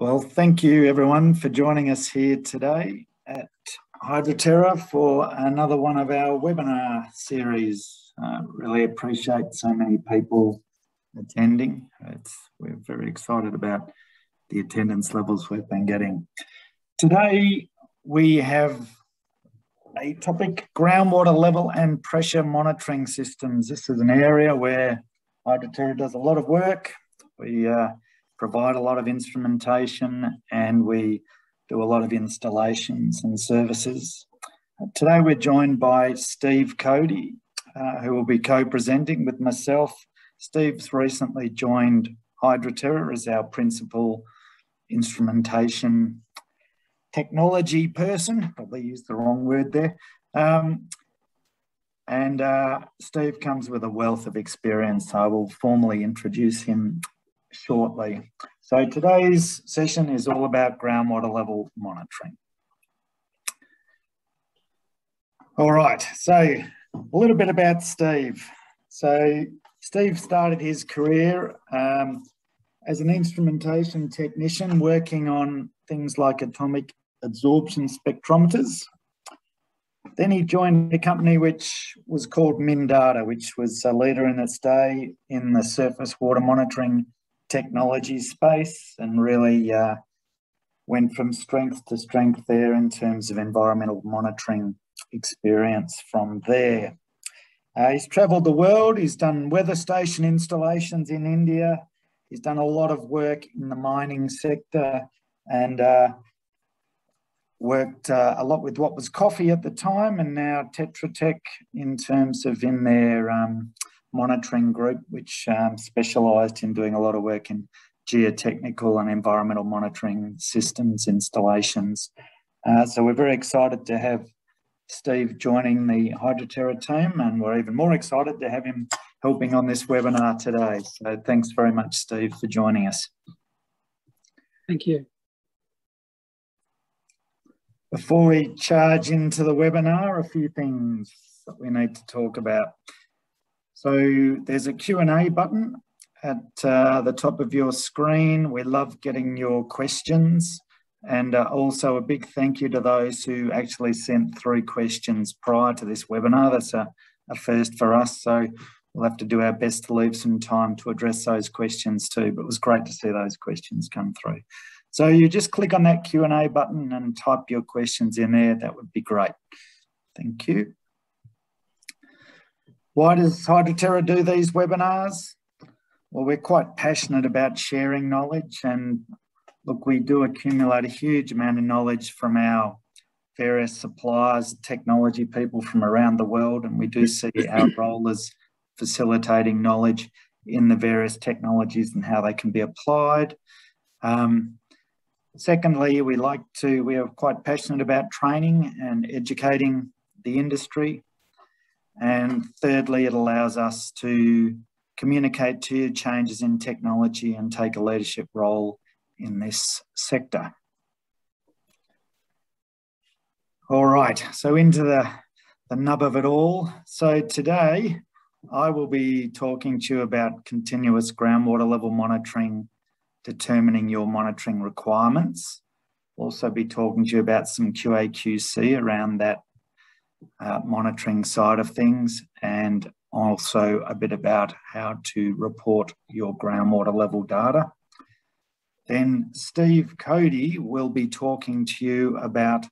Well, thank you everyone for joining us here today at Hydroterra for another one of our webinar series. Uh, really appreciate so many people attending. It's, we're very excited about the attendance levels we've been getting. Today we have a topic, groundwater level and pressure monitoring systems. This is an area where Hydroterra does a lot of work. We uh, provide a lot of instrumentation and we do a lot of installations and services. Today we're joined by Steve Cody, uh, who will be co-presenting with myself. Steve's recently joined Hydroterra as our principal instrumentation technology person, probably used the wrong word there. Um, and uh, Steve comes with a wealth of experience. I will formally introduce him shortly. So today's session is all about groundwater level monitoring. All right, so a little bit about Steve. So Steve started his career um, as an instrumentation technician working on things like atomic absorption spectrometers. Then he joined a company which was called MinData, which was a leader in its day in the surface water monitoring technology space and really uh, went from strength to strength there in terms of environmental monitoring experience from there. Uh, he's travelled the world, he's done weather station installations in India, he's done a lot of work in the mining sector and uh, worked uh, a lot with what was Coffey at the time and now Tetra Tech in terms of in their um, monitoring group, which um, specialised in doing a lot of work in geotechnical and environmental monitoring systems installations. Uh, so we're very excited to have Steve joining the Hydroterra team and we're even more excited to have him helping on this webinar today. So thanks very much, Steve, for joining us. Thank you. Before we charge into the webinar, a few things that we need to talk about. So there's a Q&A button at uh, the top of your screen. We love getting your questions. And uh, also a big thank you to those who actually sent through questions prior to this webinar. That's a, a first for us. So we'll have to do our best to leave some time to address those questions too. But it was great to see those questions come through. So you just click on that Q&A button and type your questions in there. That would be great. Thank you. Why does Hydroterra do these webinars? Well, we're quite passionate about sharing knowledge and look, we do accumulate a huge amount of knowledge from our various suppliers, technology people from around the world, and we do see our role as facilitating knowledge in the various technologies and how they can be applied. Um, secondly, we like to, we are quite passionate about training and educating the industry. And thirdly, it allows us to communicate to changes in technology and take a leadership role in this sector. All right, so into the, the nub of it all. So today I will be talking to you about continuous groundwater level monitoring, determining your monitoring requirements. Also be talking to you about some QA/QC around that uh, monitoring side of things and also a bit about how to report your groundwater level data. Then Steve Cody will be talking to you about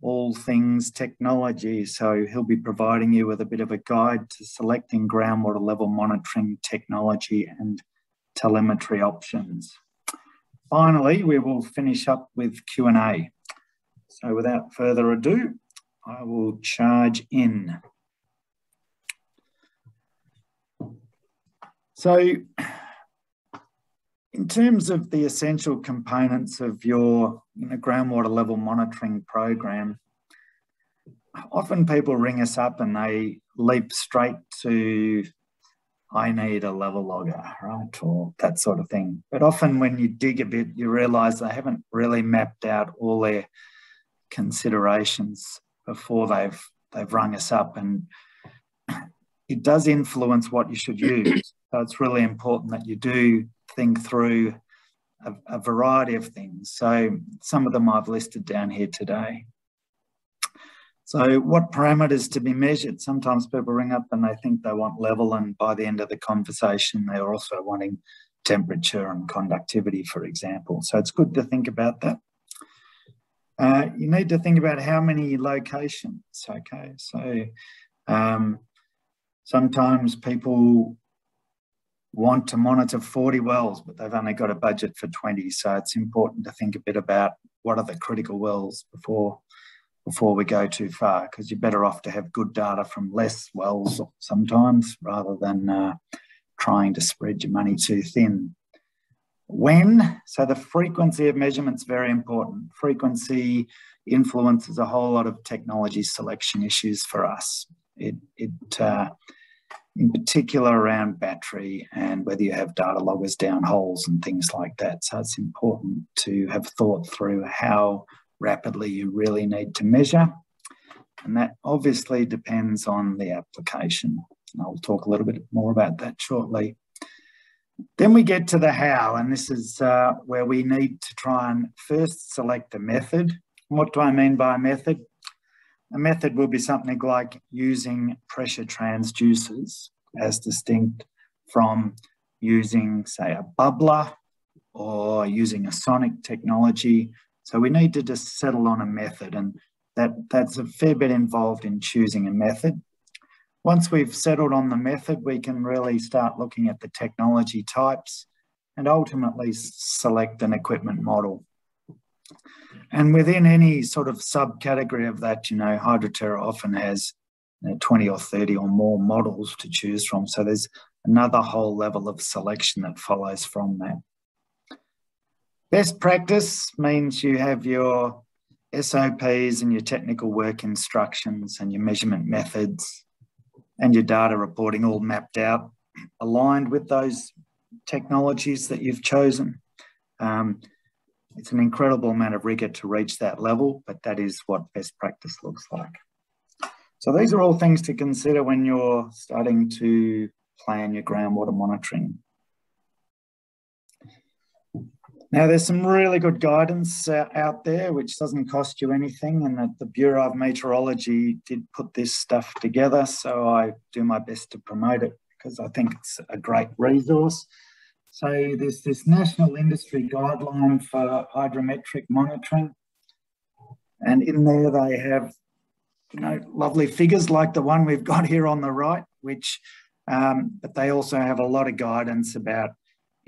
all things technology. So he'll be providing you with a bit of a guide to selecting groundwater level monitoring technology and telemetry options. Finally, we will finish up with Q&A. So without further ado, I will charge in. So in terms of the essential components of your you know, groundwater level monitoring program, often people ring us up and they leap straight to I need a level logger, right? Or that sort of thing. But often when you dig a bit, you realize they haven't really mapped out all their considerations before they've they've rung us up, and it does influence what you should use. So it's really important that you do think through a, a variety of things. So some of them I've listed down here today. So what parameters to be measured? Sometimes people ring up and they think they want level and by the end of the conversation, they're also wanting temperature and conductivity, for example. So it's good to think about that. Uh, you need to think about how many locations, okay? So um, sometimes people want to monitor 40 wells, but they've only got a budget for 20. So it's important to think a bit about what are the critical wells before before we go too far because you're better off to have good data from less wells sometimes rather than uh, trying to spread your money too thin. When, so the frequency of measurement is very important. Frequency influences a whole lot of technology selection issues for us. It, it uh, in particular around battery and whether you have data loggers down holes and things like that. So it's important to have thought through how rapidly you really need to measure. And that obviously depends on the application. And I'll talk a little bit more about that shortly. Then we get to the how, and this is uh, where we need to try and first select a method. What do I mean by a method? A method will be something like using pressure transducers as distinct from using, say, a bubbler or using a sonic technology so we need to just settle on a method and that, that's a fair bit involved in choosing a method. Once we've settled on the method, we can really start looking at the technology types and ultimately select an equipment model. And within any sort of subcategory of that, you know, Hydroterra often has you know, 20 or 30 or more models to choose from. So there's another whole level of selection that follows from that. Best practice means you have your SOPs and your technical work instructions and your measurement methods and your data reporting all mapped out, aligned with those technologies that you've chosen. Um, it's an incredible amount of rigor to reach that level, but that is what best practice looks like. So these are all things to consider when you're starting to plan your groundwater monitoring. Now, there's some really good guidance uh, out there, which doesn't cost you anything, and that the Bureau of Meteorology did put this stuff together. So I do my best to promote it because I think it's a great resource. So there's this national industry guideline for hydrometric monitoring, and in there they have, you know, lovely figures like the one we've got here on the right, which, um, but they also have a lot of guidance about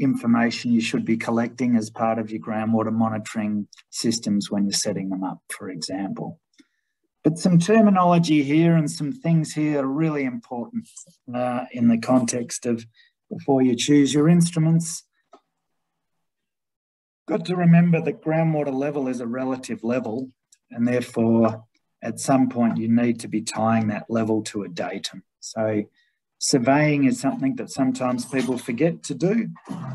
information you should be collecting as part of your groundwater monitoring systems when you're setting them up, for example. But some terminology here and some things here are really important uh, in the context of before you choose your instruments. Got to remember that groundwater level is a relative level and therefore at some point you need to be tying that level to a datum. So surveying is something that sometimes people forget to do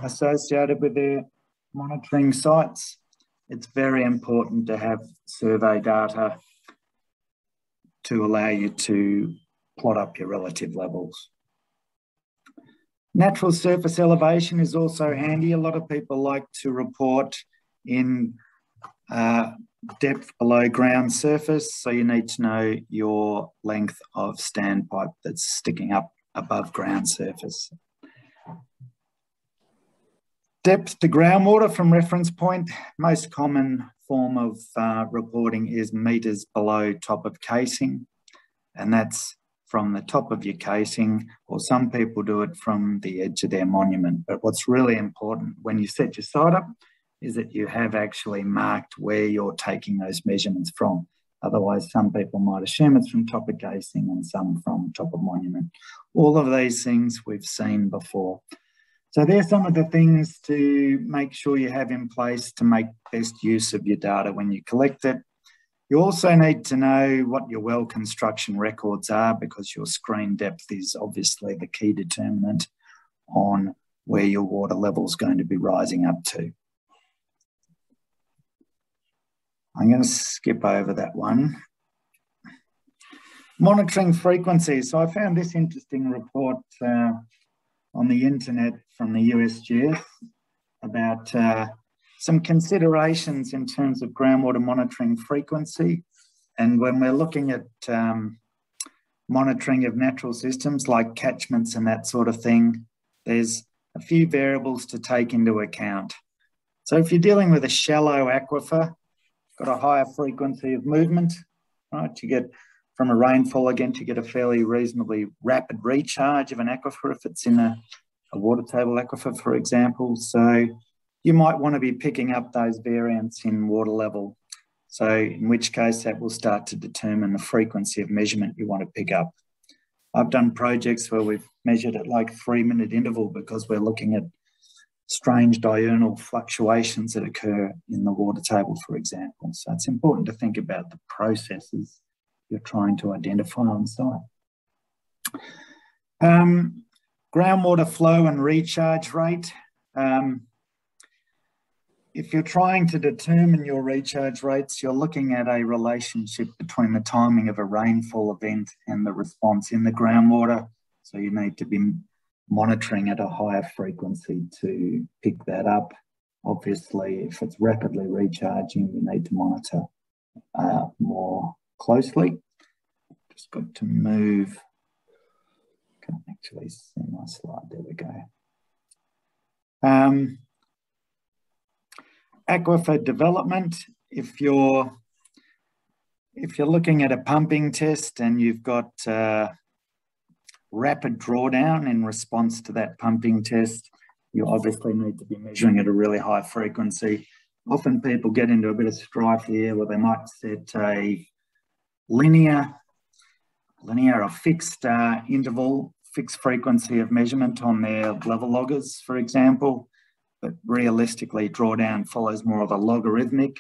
associated with their monitoring sites. It's very important to have survey data to allow you to plot up your relative levels. Natural surface elevation is also handy. A lot of people like to report in uh, depth below ground surface. So you need to know your length of standpipe that's sticking up above ground surface. Depth to groundwater from reference point, most common form of uh, reporting is metres below top of casing, and that's from the top of your casing, or some people do it from the edge of their monument. But what's really important when you set your site up is that you have actually marked where you're taking those measurements from. Otherwise, some people might assume it's from top of casing and some from top of monument. All of these things we've seen before. So there's some of the things to make sure you have in place to make best use of your data when you collect it. You also need to know what your well construction records are because your screen depth is obviously the key determinant on where your water level is going to be rising up to. I'm going to skip over that one. Monitoring frequency. So I found this interesting report uh, on the internet from the USGS about uh, some considerations in terms of groundwater monitoring frequency. And when we're looking at um, monitoring of natural systems like catchments and that sort of thing, there's a few variables to take into account. So if you're dealing with a shallow aquifer, got a higher frequency of movement, right? You get from a rainfall again to get a fairly reasonably rapid recharge of an aquifer if it's in a, a water table aquifer, for example. So you might want to be picking up those variants in water level. So in which case that will start to determine the frequency of measurement you want to pick up. I've done projects where we've measured at like three minute interval because we're looking at strange diurnal fluctuations that occur in the water table, for example. So it's important to think about the processes you're trying to identify on site. Um, groundwater flow and recharge rate. Um, if you're trying to determine your recharge rates, you're looking at a relationship between the timing of a rainfall event and the response in the groundwater. So you need to be monitoring at a higher frequency to pick that up. Obviously, if it's rapidly recharging, you need to monitor uh, more closely. Just got to move. Can't actually see my slide. There we go. Um, aquifer development, if you're if you're looking at a pumping test and you've got uh, rapid drawdown in response to that pumping test, you obviously need to be measuring at a really high frequency. Often people get into a bit of strife here where they might set a linear, linear or fixed uh, interval, fixed frequency of measurement on their level loggers, for example but realistically drawdown follows more of a logarithmic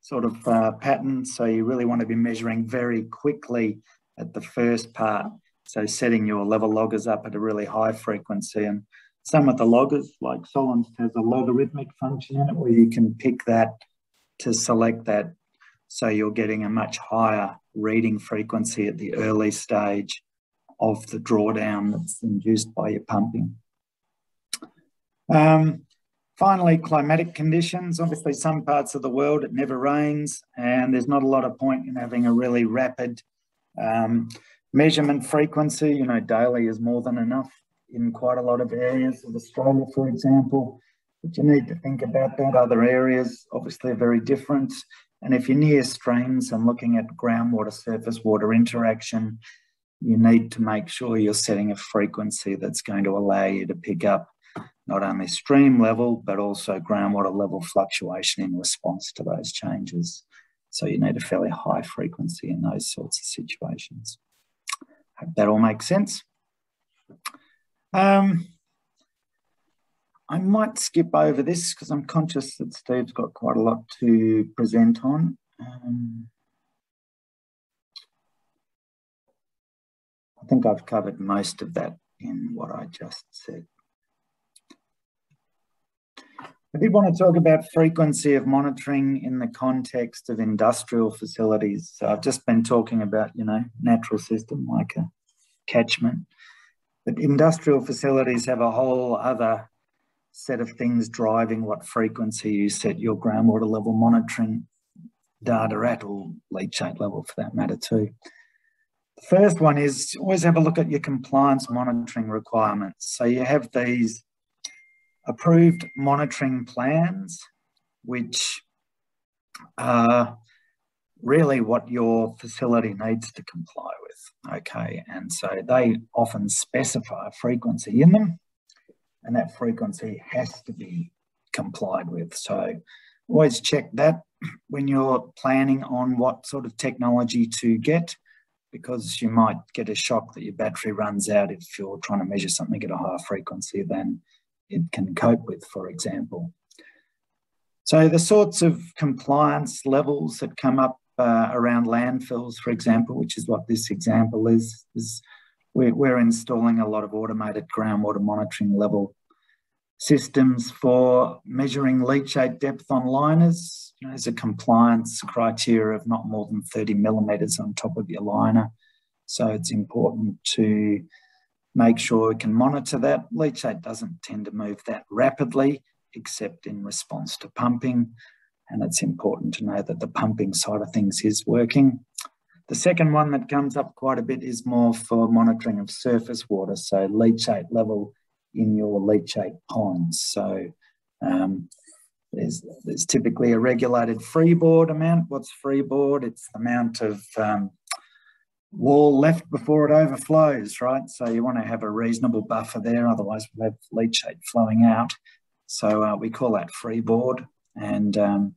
sort of uh, pattern. So you really want to be measuring very quickly at the first part. So setting your level loggers up at a really high frequency. And some of the loggers, like Solinst, has a logarithmic function in it where you can pick that to select that. So you're getting a much higher reading frequency at the early stage of the drawdown that's induced by your pumping. Um, Finally, climatic conditions. Obviously, some parts of the world it never rains, and there's not a lot of point in having a really rapid um, measurement frequency. You know, daily is more than enough in quite a lot of areas of Australia, for example. But you need to think about that. Other areas obviously are very different. And if you're near streams and looking at groundwater surface water interaction, you need to make sure you're setting a frequency that's going to allow you to pick up not only stream level, but also groundwater level fluctuation in response to those changes. So you need a fairly high frequency in those sorts of situations. Hope that all makes sense. Um, I might skip over this because I'm conscious that Steve's got quite a lot to present on. Um, I think I've covered most of that in what I just said. I did want to talk about frequency of monitoring in the context of industrial facilities. So I've just been talking about, you know, natural system like a catchment. But industrial facilities have a whole other set of things driving what frequency you set your groundwater level monitoring data at, or leachate level for that matter too. The first one is always have a look at your compliance monitoring requirements. So you have these approved monitoring plans, which are really what your facility needs to comply with. Okay, and so they often specify a frequency in them, and that frequency has to be complied with. So always check that when you're planning on what sort of technology to get because you might get a shock that your battery runs out if you're trying to measure something at a higher frequency than it can cope with, for example. So the sorts of compliance levels that come up uh, around landfills, for example, which is what this example is, is we're, we're installing a lot of automated groundwater monitoring level systems for measuring leachate depth on liners. You know, there's a compliance criteria of not more than 30 millimetres on top of your liner. So it's important to make sure we can monitor that. Leachate doesn't tend to move that rapidly. except in response to pumping. And it's important to know that the pumping side of things is working. The second one that comes up quite a bit is more for monitoring of surface water, so leachate level in your leachate ponds. So um, there's, there's typically a regulated freeboard amount. What's freeboard? It's the amount of um, wall left before it overflows, right? So you want to have a reasonable buffer there, otherwise we'll have leachate flowing out. So uh, we call that freeboard and um,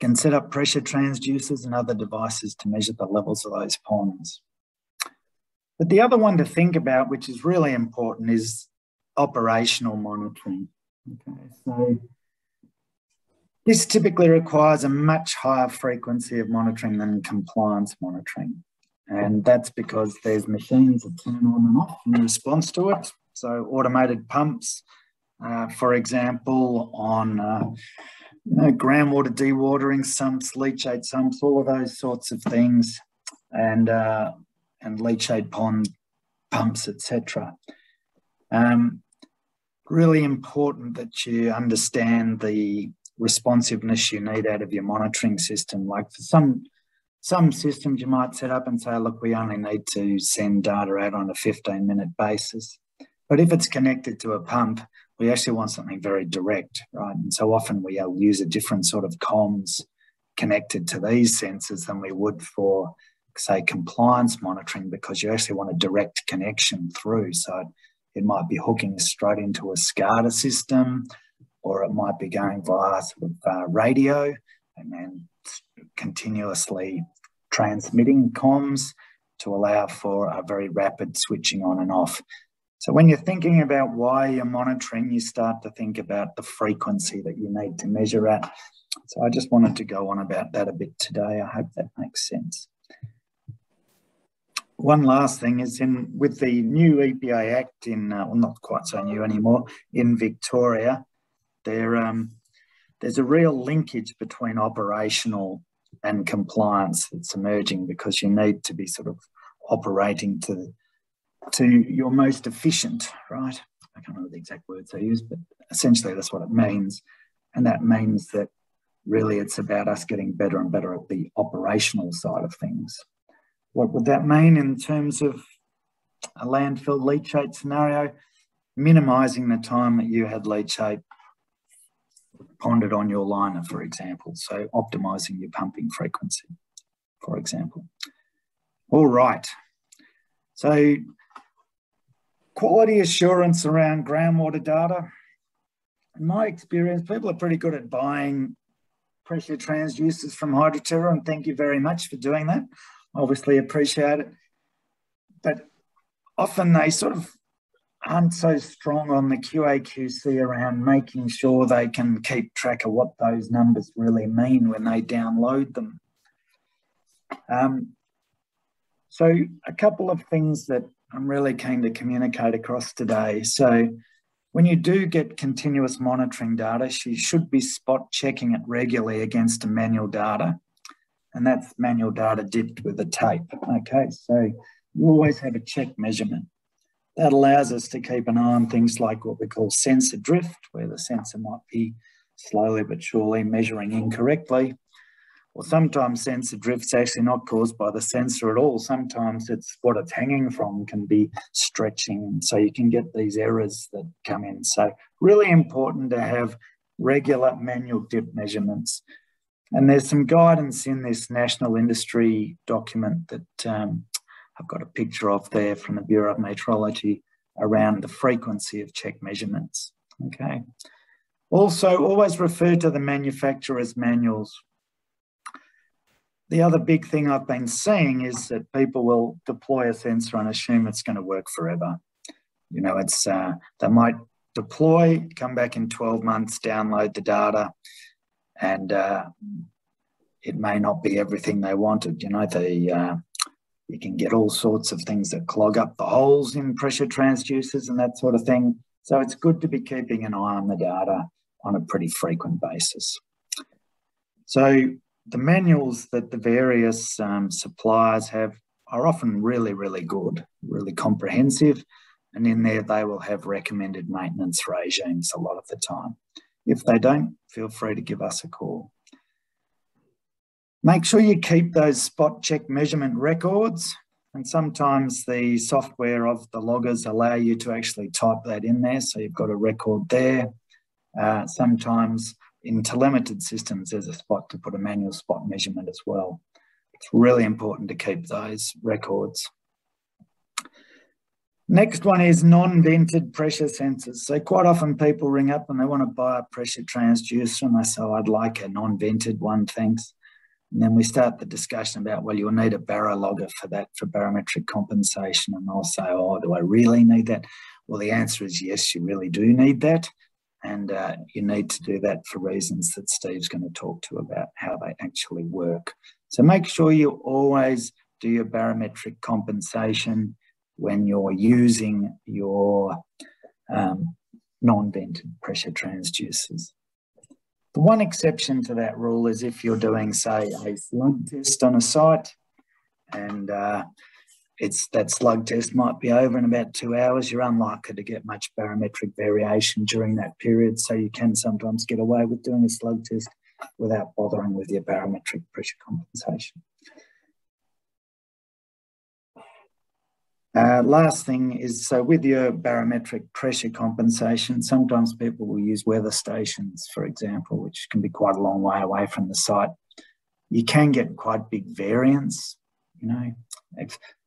can set up pressure transducers and other devices to measure the levels of those ponds. But the other one to think about, which is really important, is operational monitoring. Okay, so this typically requires a much higher frequency of monitoring than compliance monitoring. And that's because there's machines that turn on and off in response to it. So automated pumps, uh, for example, on uh, you know, groundwater dewatering sumps, leachate sumps, all of those sorts of things, and uh, and leachate pond pumps, etc. Um, really important that you understand the responsiveness you need out of your monitoring system. Like for some some systems you might set up and say, look, we only need to send data out on a 15 minute basis. But if it's connected to a pump, we actually want something very direct, right? And so often we use a different sort of comms connected to these sensors than we would for, say, compliance monitoring because you actually want a direct connection through. So it might be hooking straight into a SCADA system or it might be going via sort of uh, radio and then continuously transmitting comms to allow for a very rapid switching on and off. So when you're thinking about why you're monitoring, you start to think about the frequency that you need to measure at. So I just wanted to go on about that a bit today. I hope that makes sense. One last thing is in with the new EPA Act in, uh, well, not quite so new anymore, in Victoria, there um, there's a real linkage between operational and compliance that's emerging because you need to be sort of operating to to your most efficient, right? I can't remember the exact words I use, but essentially that's what it means. And that means that really it's about us getting better and better at the operational side of things. What would that mean in terms of a landfill leachate scenario? Minimizing the time that you had leachate ponded on your liner, for example. So optimizing your pumping frequency, for example. All right. So quality assurance around groundwater data. In my experience, people are pretty good at buying pressure transducers from Hydroterra, and thank you very much for doing that. Obviously appreciate it. But often they sort of aren't so strong on the QA/QC around making sure they can keep track of what those numbers really mean when they download them. Um, so a couple of things that I'm really keen to communicate across today. So when you do get continuous monitoring data, you should be spot checking it regularly against manual data. And that's manual data dipped with a tape. Okay, so you always have a check measurement. That allows us to keep an eye on things like what we call sensor drift, where the sensor might be slowly but surely measuring incorrectly. Or sometimes sensor drift's actually not caused by the sensor at all. Sometimes it's what it's hanging from can be stretching. So you can get these errors that come in. So really important to have regular manual dip measurements. And there's some guidance in this national industry document that um, I've got a picture of there from the Bureau of Meteorology around the frequency of check measurements. Okay. Also, always refer to the manufacturer's manuals the other big thing I've been seeing is that people will deploy a sensor and assume it's going to work forever. You know, it's uh, they might deploy, come back in 12 months, download the data, and uh, it may not be everything they wanted. You know, the uh, you can get all sorts of things that clog up the holes in pressure transducers and that sort of thing. So it's good to be keeping an eye on the data on a pretty frequent basis. So the manuals that the various um, suppliers have are often really, really good, really comprehensive. And in there, they will have recommended maintenance regimes a lot of the time. If they don't, feel free to give us a call. Make sure you keep those spot check measurement records. And sometimes the software of the loggers allow you to actually type that in there. So you've got a record there. Uh, sometimes in telemetered systems, there's a spot to put a manual spot measurement as well. It's really important to keep those records. Next one is non-vented pressure sensors. So quite often people ring up and they want to buy a pressure transducer and they say, oh, I'd like a non-vented one, thanks. And then we start the discussion about, well, you'll need a barologger for that, for barometric compensation. And I'll say, oh, do I really need that? Well, the answer is yes, you really do need that. And uh, you need to do that for reasons that Steve's going to talk to about how they actually work. So make sure you always do your barometric compensation when you're using your um, non-vented pressure transducers. The one exception to that rule is if you're doing, say, a slug test on a site and uh, it's that slug test might be over in about two hours, you're unlikely to get much barometric variation during that period. So you can sometimes get away with doing a slug test without bothering with your barometric pressure compensation. Uh, last thing is, so with your barometric pressure compensation, sometimes people will use weather stations, for example, which can be quite a long way away from the site. You can get quite big variance, you know.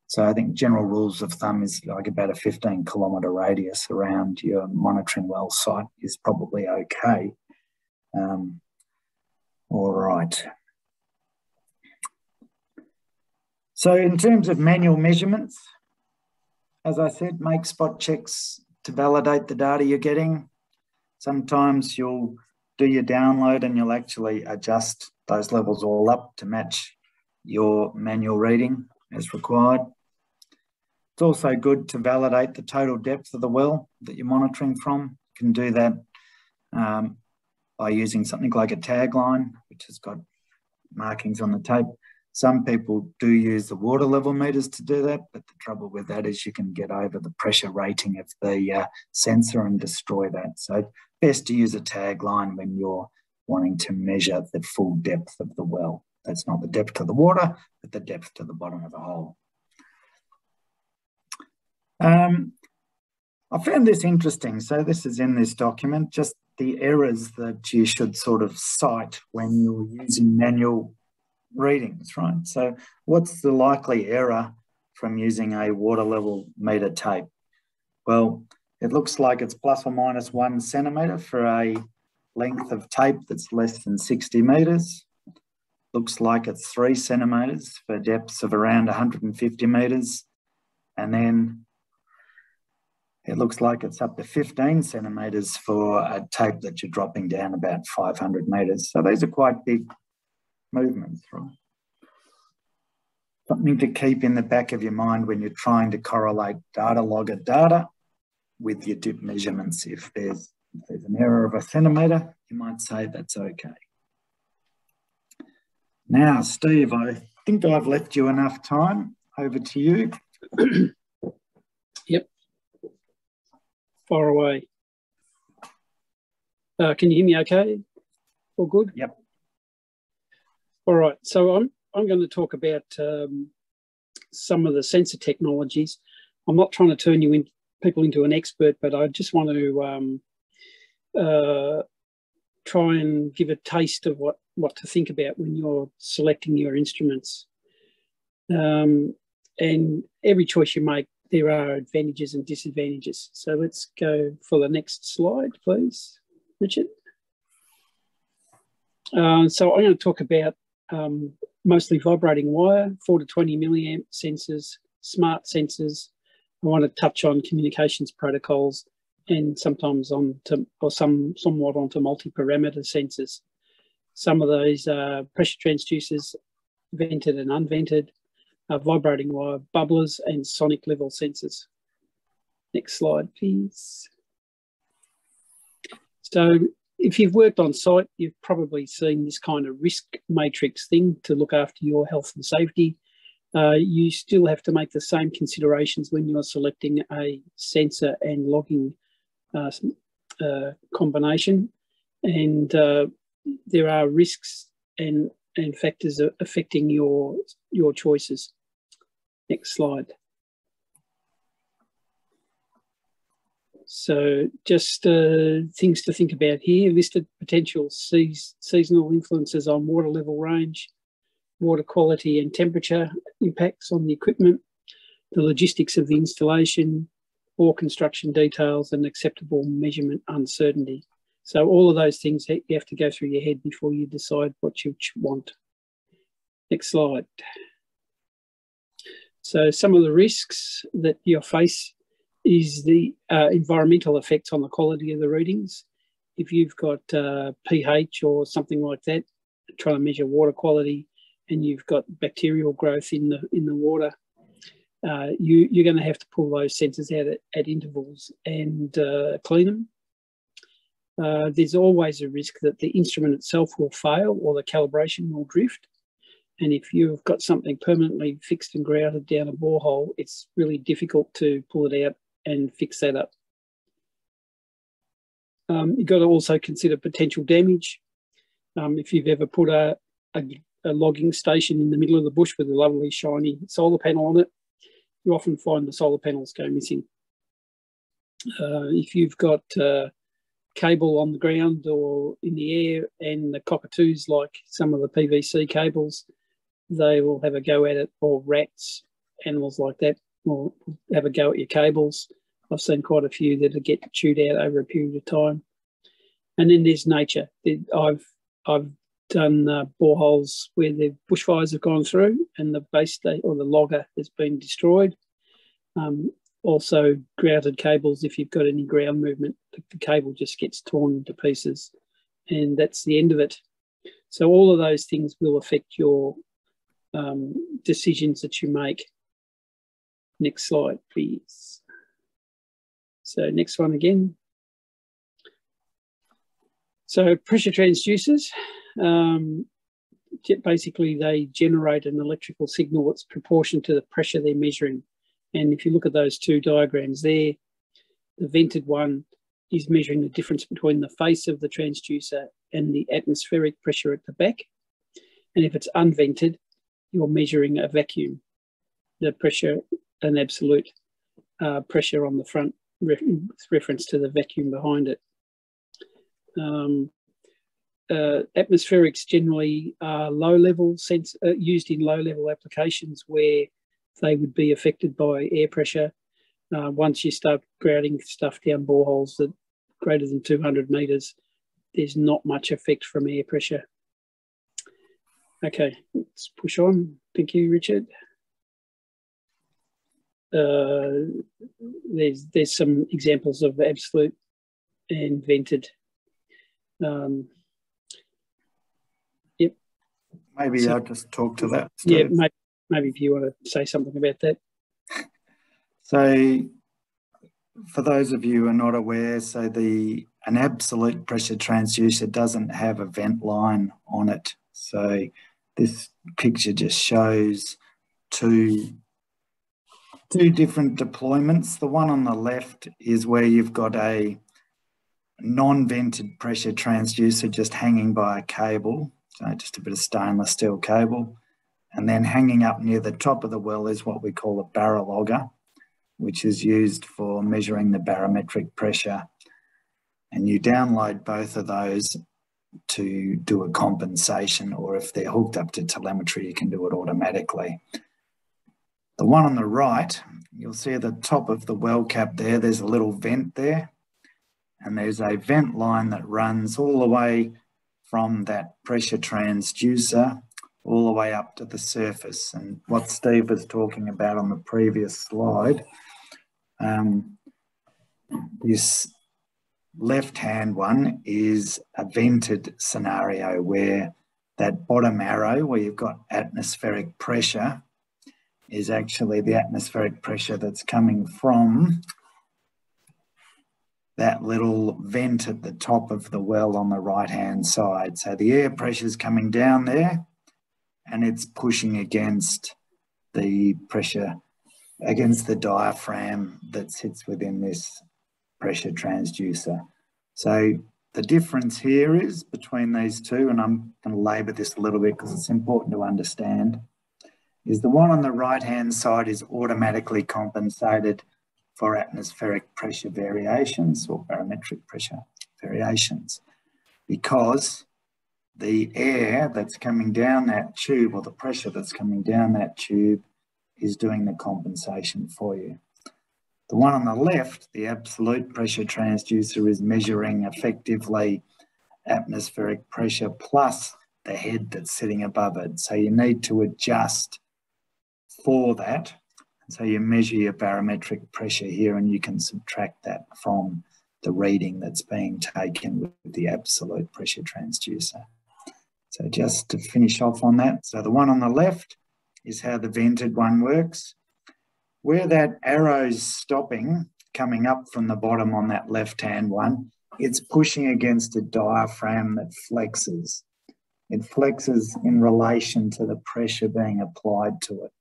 So I think general rules of thumb is like about a 15 kilometre radius around your monitoring well site is probably okay. Um, all right. So in terms of manual measurements, as I said, make spot checks to validate the data you're getting. Sometimes you'll do your download and you'll actually adjust those levels all up to match your manual reading as required. It's also good to validate the total depth of the well that you're monitoring from. You can do that um, by using something like a tagline, which has got markings on the tape. Some people do use the water level meters to do that, but the trouble with that is you can get over the pressure rating of the uh, sensor and destroy that. So best to use a tagline when you're wanting to measure the full depth of the well. That's not the depth of the water, but the depth to the bottom of the hole. Um, I found this interesting. So this is in this document, just the errors that you should sort of cite when you're using manual readings, right? So what's the likely error from using a water level meter tape? Well, it looks like it's plus or minus one centimetre for a length of tape that's less than 60 metres. Looks like it's three centimetres for depths of around 150 metres. And then it looks like it's up to 15 centimetres for a tape that you're dropping down about 500 metres. So these are quite big movements, right? Something to keep in the back of your mind when you're trying to correlate data logger data with your dip measurements. If there's, if there's an error of a centimetre, you might say that's okay. Now, Steve, I think I've left you enough time. Over to you. yep. Far away. Uh, can you hear me okay? All good? Yep. All right, so I'm, I'm going to talk about um, some of the sensor technologies. I'm not trying to turn you in, people into an expert, but I just want to um, uh, try and give a taste of what, what to think about when you're selecting your instruments. Um, and every choice you make, there are advantages and disadvantages. So let's go for the next slide, please, Richard. Uh, so I'm going to talk about um, mostly vibrating wire, 4 to 20 milliamp sensors, smart sensors. I want to touch on communications protocols and sometimes on to, or some somewhat onto multi-parameter sensors. Some of those are pressure transducers, vented and unvented, uh, vibrating wire bubblers and sonic level sensors. Next slide, please. So if you've worked on site, you've probably seen this kind of risk matrix thing to look after your health and safety. uh, you still have to make the same considerations when you're selecting a sensor and logging uh, uh, combination. And uh, there are risks and, and factors affecting your, your choices. Next slide. So just uh, things to think about here, listed potential seas seasonal influences on water level range, water quality and temperature impacts on the equipment, the logistics of the installation, or construction details and acceptable measurement uncertainty. So all of those things you have to go through your head before you decide what you want. Next slide. So some of the risks that you'll face is the uh, environmental effects on the quality of the readings. If you've got uh, pH or something like that, trying to measure water quality, and you've got bacterial growth in the in the water, uh, you, you're going to have to pull those sensors out at, at intervals and uh, clean them. Uh, there's always a risk that the instrument itself will fail or the calibration will drift. And if you've got something permanently fixed and grouted down a borehole, it's really difficult to pull it out and fix that up. Um, you've got to also consider potential damage. Um, if you've ever put a, a, a, logging station in the middle of the bush with a lovely shiny solar panel on it, you often find the solar panels go missing. Uh, if you've got uh, cable on the ground or in the air and the cockatoos like some of the PVC cables, they will have a go at it, or rats, animals like that have a go at your cables. I've seen quite a few that get chewed out over a period of time. And then there's nature. I've I've done uh, boreholes where the bushfires have gone through and the base state or the logger has been destroyed. Um, also, grouted cables, if you've got any ground movement, the, the cable just gets torn to pieces and that's the end of it. So all of those things will affect your um, decisions that you make. Next slide, please. So next one again. So pressure transducers, um, basically they generate an electrical signal that's proportional to the pressure they're measuring. And if you look at those two diagrams there, the vented one is measuring the difference between the face of the transducer and the atmospheric pressure at the back. And if it's unvented, you're measuring a vacuum, the pressure, an absolute uh, pressure on the front with reference to the vacuum behind it. Um, uh, atmospherics generally are low level sense uh, used in low level applications where they would be affected by air pressure. Uh, once you start grouting stuff down boreholes that greater than 200 metres, there's not much effect from air pressure. Okay, let's push on. Thank you, Richard. Uh, there's there's some examples of absolute and vented. Um, yep. Maybe so, I'll just talk to that. Steve. Yeah, maybe, maybe if you want to say something about that. So, for those of you who are not aware, so the an absolute pressure transducer doesn't have a vent line on it. So this picture just shows two two different deployments. The one on the left is where you've got a non-vented pressure transducer just hanging by a cable, so just a bit of stainless steel cable. And then hanging up near the top of the well is what we call a barologger, which is used for measuring the barometric pressure. And you download both of those to do a compensation, or if they're hooked up to telemetry, you can do it automatically. The one on the right, you'll see at the top of the well cap there, there's a little vent there. And there's a vent line that runs all the way from that pressure transducer all the way up to the surface. And what Steve was talking about on the previous slide, um, this left-hand one is a vented scenario where that bottom arrow where you've got atmospheric pressure is actually the atmospheric pressure that's coming from that little vent at the top of the well on the right hand side. So the air pressure is coming down there and it's pushing against the pressure against the diaphragm that sits within this pressure transducer. So the difference here is between these two, and I'm going to labour this a little bit because it's important to understand, is the one on the right-hand side is automatically compensated for atmospheric pressure variations or barometric pressure variations because the air that's coming down that tube or the pressure that's coming down that tube is doing the compensation for you. The one on the left, the absolute pressure transducer is measuring effectively atmospheric pressure plus the head that's sitting above it. So you need to adjust for that. So you measure your barometric pressure here and you can subtract that from the reading that's being taken with the absolute pressure transducer. So just to finish off on that, so the one on the left is how the vented one works. Where that arrow's stopping, coming up from the bottom on that left-hand one, it's pushing against a diaphragm that flexes. It flexes in relation to the pressure being applied to it.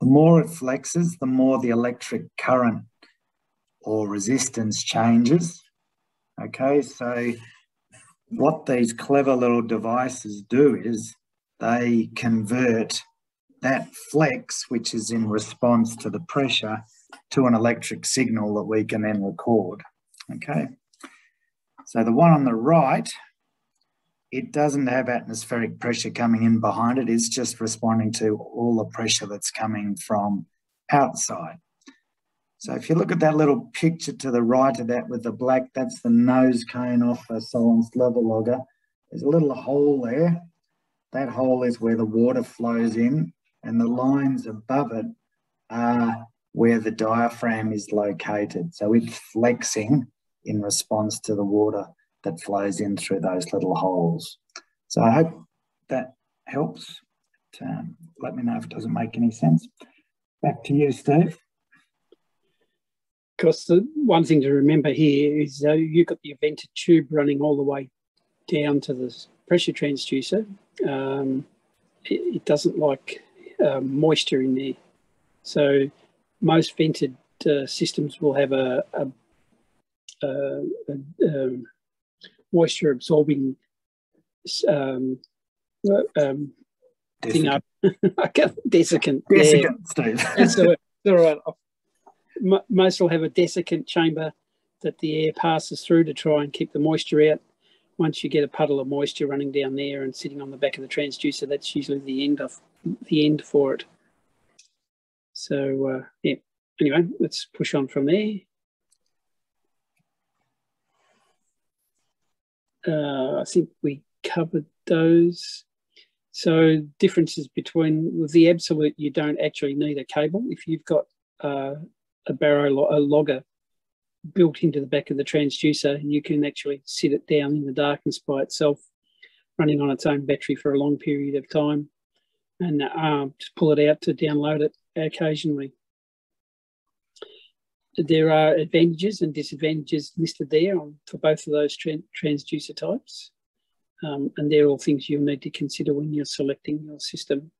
The more it flexes, the more the electric current or resistance changes. Okay, so what these clever little devices do is they convert that flex, which is in response to the pressure, to an electric signal that we can then record. Okay, so the one on the right, it doesn't have atmospheric pressure coming in behind it. It's just responding to all the pressure that's coming from outside. So if you look at that little picture to the right of that with the black, that's the nose cone off a Solinst level logger. There's a little hole there. That hole is where the water flows in and the lines above it are where the diaphragm is located. So it's flexing in response to the water that flows in through those little holes. So I hope that helps. Um, let me know if it doesn't make any sense. Back to you, Steve. Because the one thing to remember here is uh, you've got the vented tube running all the way down to the pressure transducer. Um, it, it, doesn't like um, moisture in there. So most vented uh, systems will have a, a, a, a um, moisture absorbing um, um, thing up. I get desiccant. Desiccant, Steve. That's all right most will have a desiccant chamber that the air passes through to try and keep the moisture out. Once you get a puddle of moisture running down there and sitting on the back of the transducer, that's usually the end of the end for it. So uh, yeah. Anyway, let's push on from there. Uh, I think we covered those. So differences between with the absolute, you don't actually need a cable. If you've got uh, a baro a logger built into the back of the transducer, and you can actually sit it down in the darkness by itself, running on its own battery for a long period of time, and um, just pull it out to download it occasionally. There are advantages and disadvantages listed there on, for both of those tra transducer types. Um, and they're all things you'll need to consider when you're selecting your system.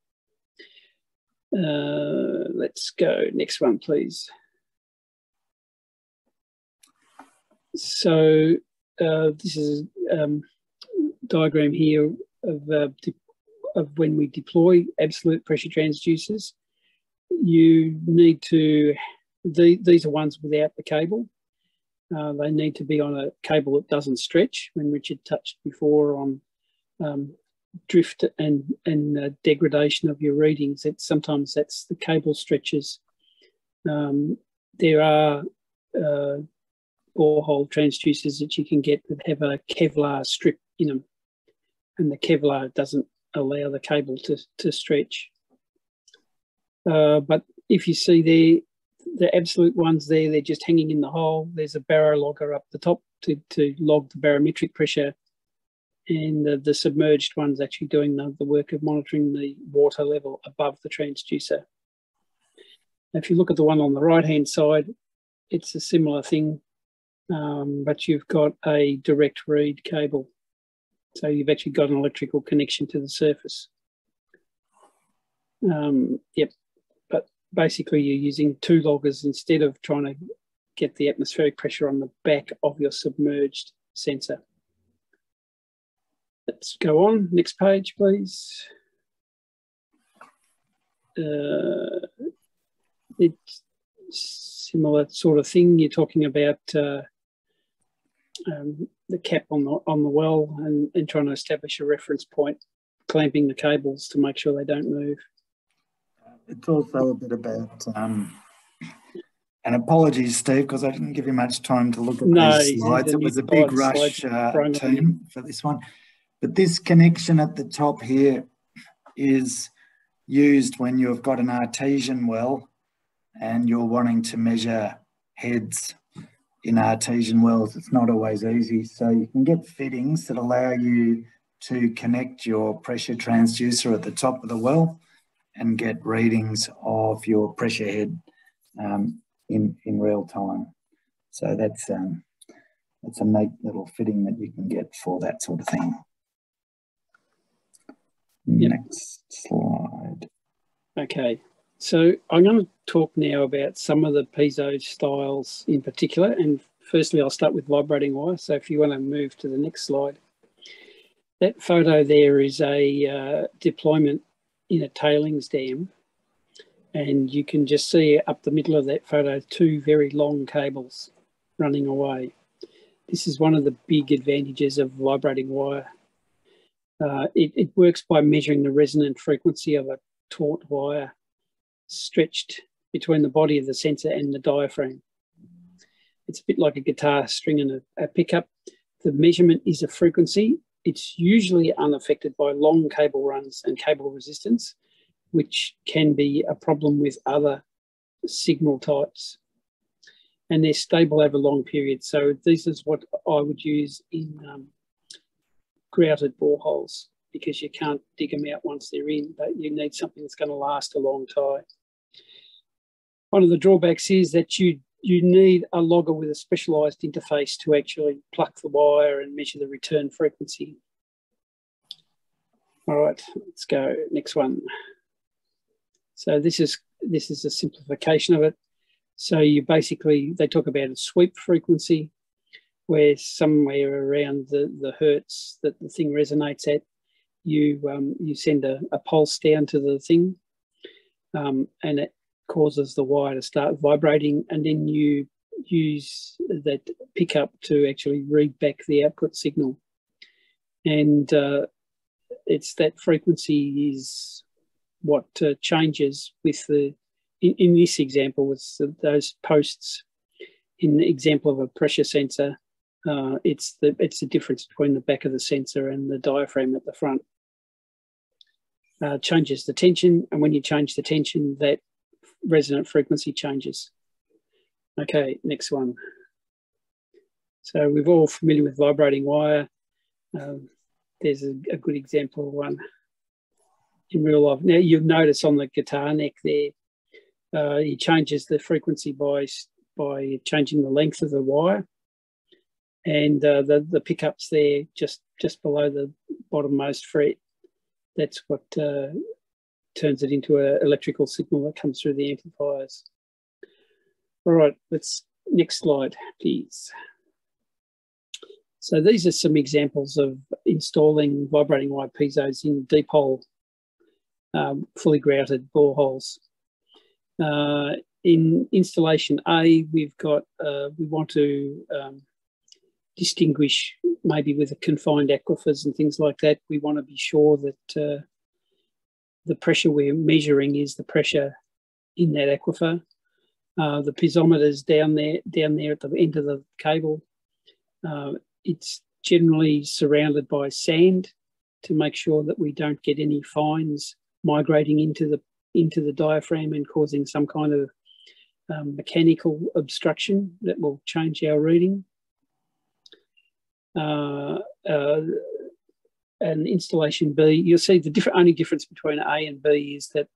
Uh, let's go next one, please. So uh, this is a um, diagram here of, uh, of when we deploy absolute pressure transducers. You need to, the, these are ones without the cable. Uh, they need to be on a cable that doesn't stretch. When Richard touched before on um, drift and, and uh, degradation of your readings, it's, sometimes that's the cable stretches. Um, there are uh, borehole transducers that you can get that have a Kevlar strip in them, and the Kevlar doesn't allow the cable to, to stretch. Uh, but if you see there, the absolute ones there, they're just hanging in the hole. There's a baro logger up the top to, to log the barometric pressure. And the, the submerged one's actually doing the, the work of monitoring the water level above the transducer. If you look at the one on the right hand side, it's a similar thing um, but you've got a direct read cable. So you've actually got an electrical connection to the surface. Um, yep, basically you're using two loggers instead of trying to get the atmospheric pressure on the back of your submerged sensor. Let's go on, next page, please. Uh, it's similar sort of thing. You're talking about uh, um, the cap on the on the well and, and trying to establish a reference point, clamping the cables to make sure they don't move. It's also a bit about, um, and apologies, Steve, because I didn't give you much time to look at no, these slides. It was a big rush uh, team for this one. But this connection at the top here is used when you've got an artesian well and you're wanting to measure heads in artesian wells. It's not always easy. So you can get fittings that allow you to connect your pressure transducer at the top of the well and get readings of your pressure head um, in, in real time. So that's, um, that's a neat little fitting that you can get for that sort of thing. Yep. Next slide. Okay, so I'm going to talk now about some of the piezo styles in particular. And firstly, I'll start with vibrating wire. So if you want to move to the next slide. That photo there is a uh, deployment in a tailings dam. And you can just see up the middle of that photo two very long cables running away. This is one of the big advantages of vibrating wire. Uh, it, it works by measuring the resonant frequency of a taut wire stretched between the body of the sensor and the diaphragm. It's a bit like a guitar string and a, a pickup. The measurement is a frequency. It's usually unaffected by long cable runs and cable resistance, which can be a problem with other signal types. And they're stable over long periods. So this is what I would use in um, grouted boreholes because you can't dig them out once they're in, but you need something that's going to last a long time. One of the drawbacks is that you you need a logger with a specialised interface to actually pluck the wire and measure the return frequency. All right, let's go next one. So this is this is a simplification of it. So you basically they talk about a sweep frequency, where somewhere around the, the hertz that the thing resonates at, you um, you send a, a, pulse down to the thing, um, and it causes the wire to start vibrating, and then you use that pickup to actually read back the output signal. And uh, it's that frequency is what uh, changes with the, in, in this example, with the, those posts in the example of a pressure sensor, uh, it's the it's the difference between the back of the sensor and the diaphragm at the front uh, changes the tension. And when you change the tension, that resonant frequency changes. Okay, next one. So we're all familiar with vibrating wire. Um, there's a, a, good example one in real life. Now you'll notice on the guitar neck there, uh, he changes the frequency by by changing the length of the wire, and uh, the the pickups there just just below the bottommost fret that's what uh, turns it into an electrical signal that comes through the amplifiers. All right, let's next slide, please. So these are some examples of installing vibrating wire piezos in deep hole, um, fully grouted boreholes. Uh, in installation A, we've got, uh, we want to um, distinguish maybe with the confined aquifers and things like that, we want to be sure that uh, the pressure we're measuring is the pressure in that aquifer. Uh, the piezometer's down there, down there at the end of the cable. Uh, it's generally surrounded by sand to make sure that we don't get any fines migrating into the into the diaphragm and causing some kind of um, mechanical obstruction that will change our reading uh, uh, and installation B, you'll see the different, only difference between A and B is that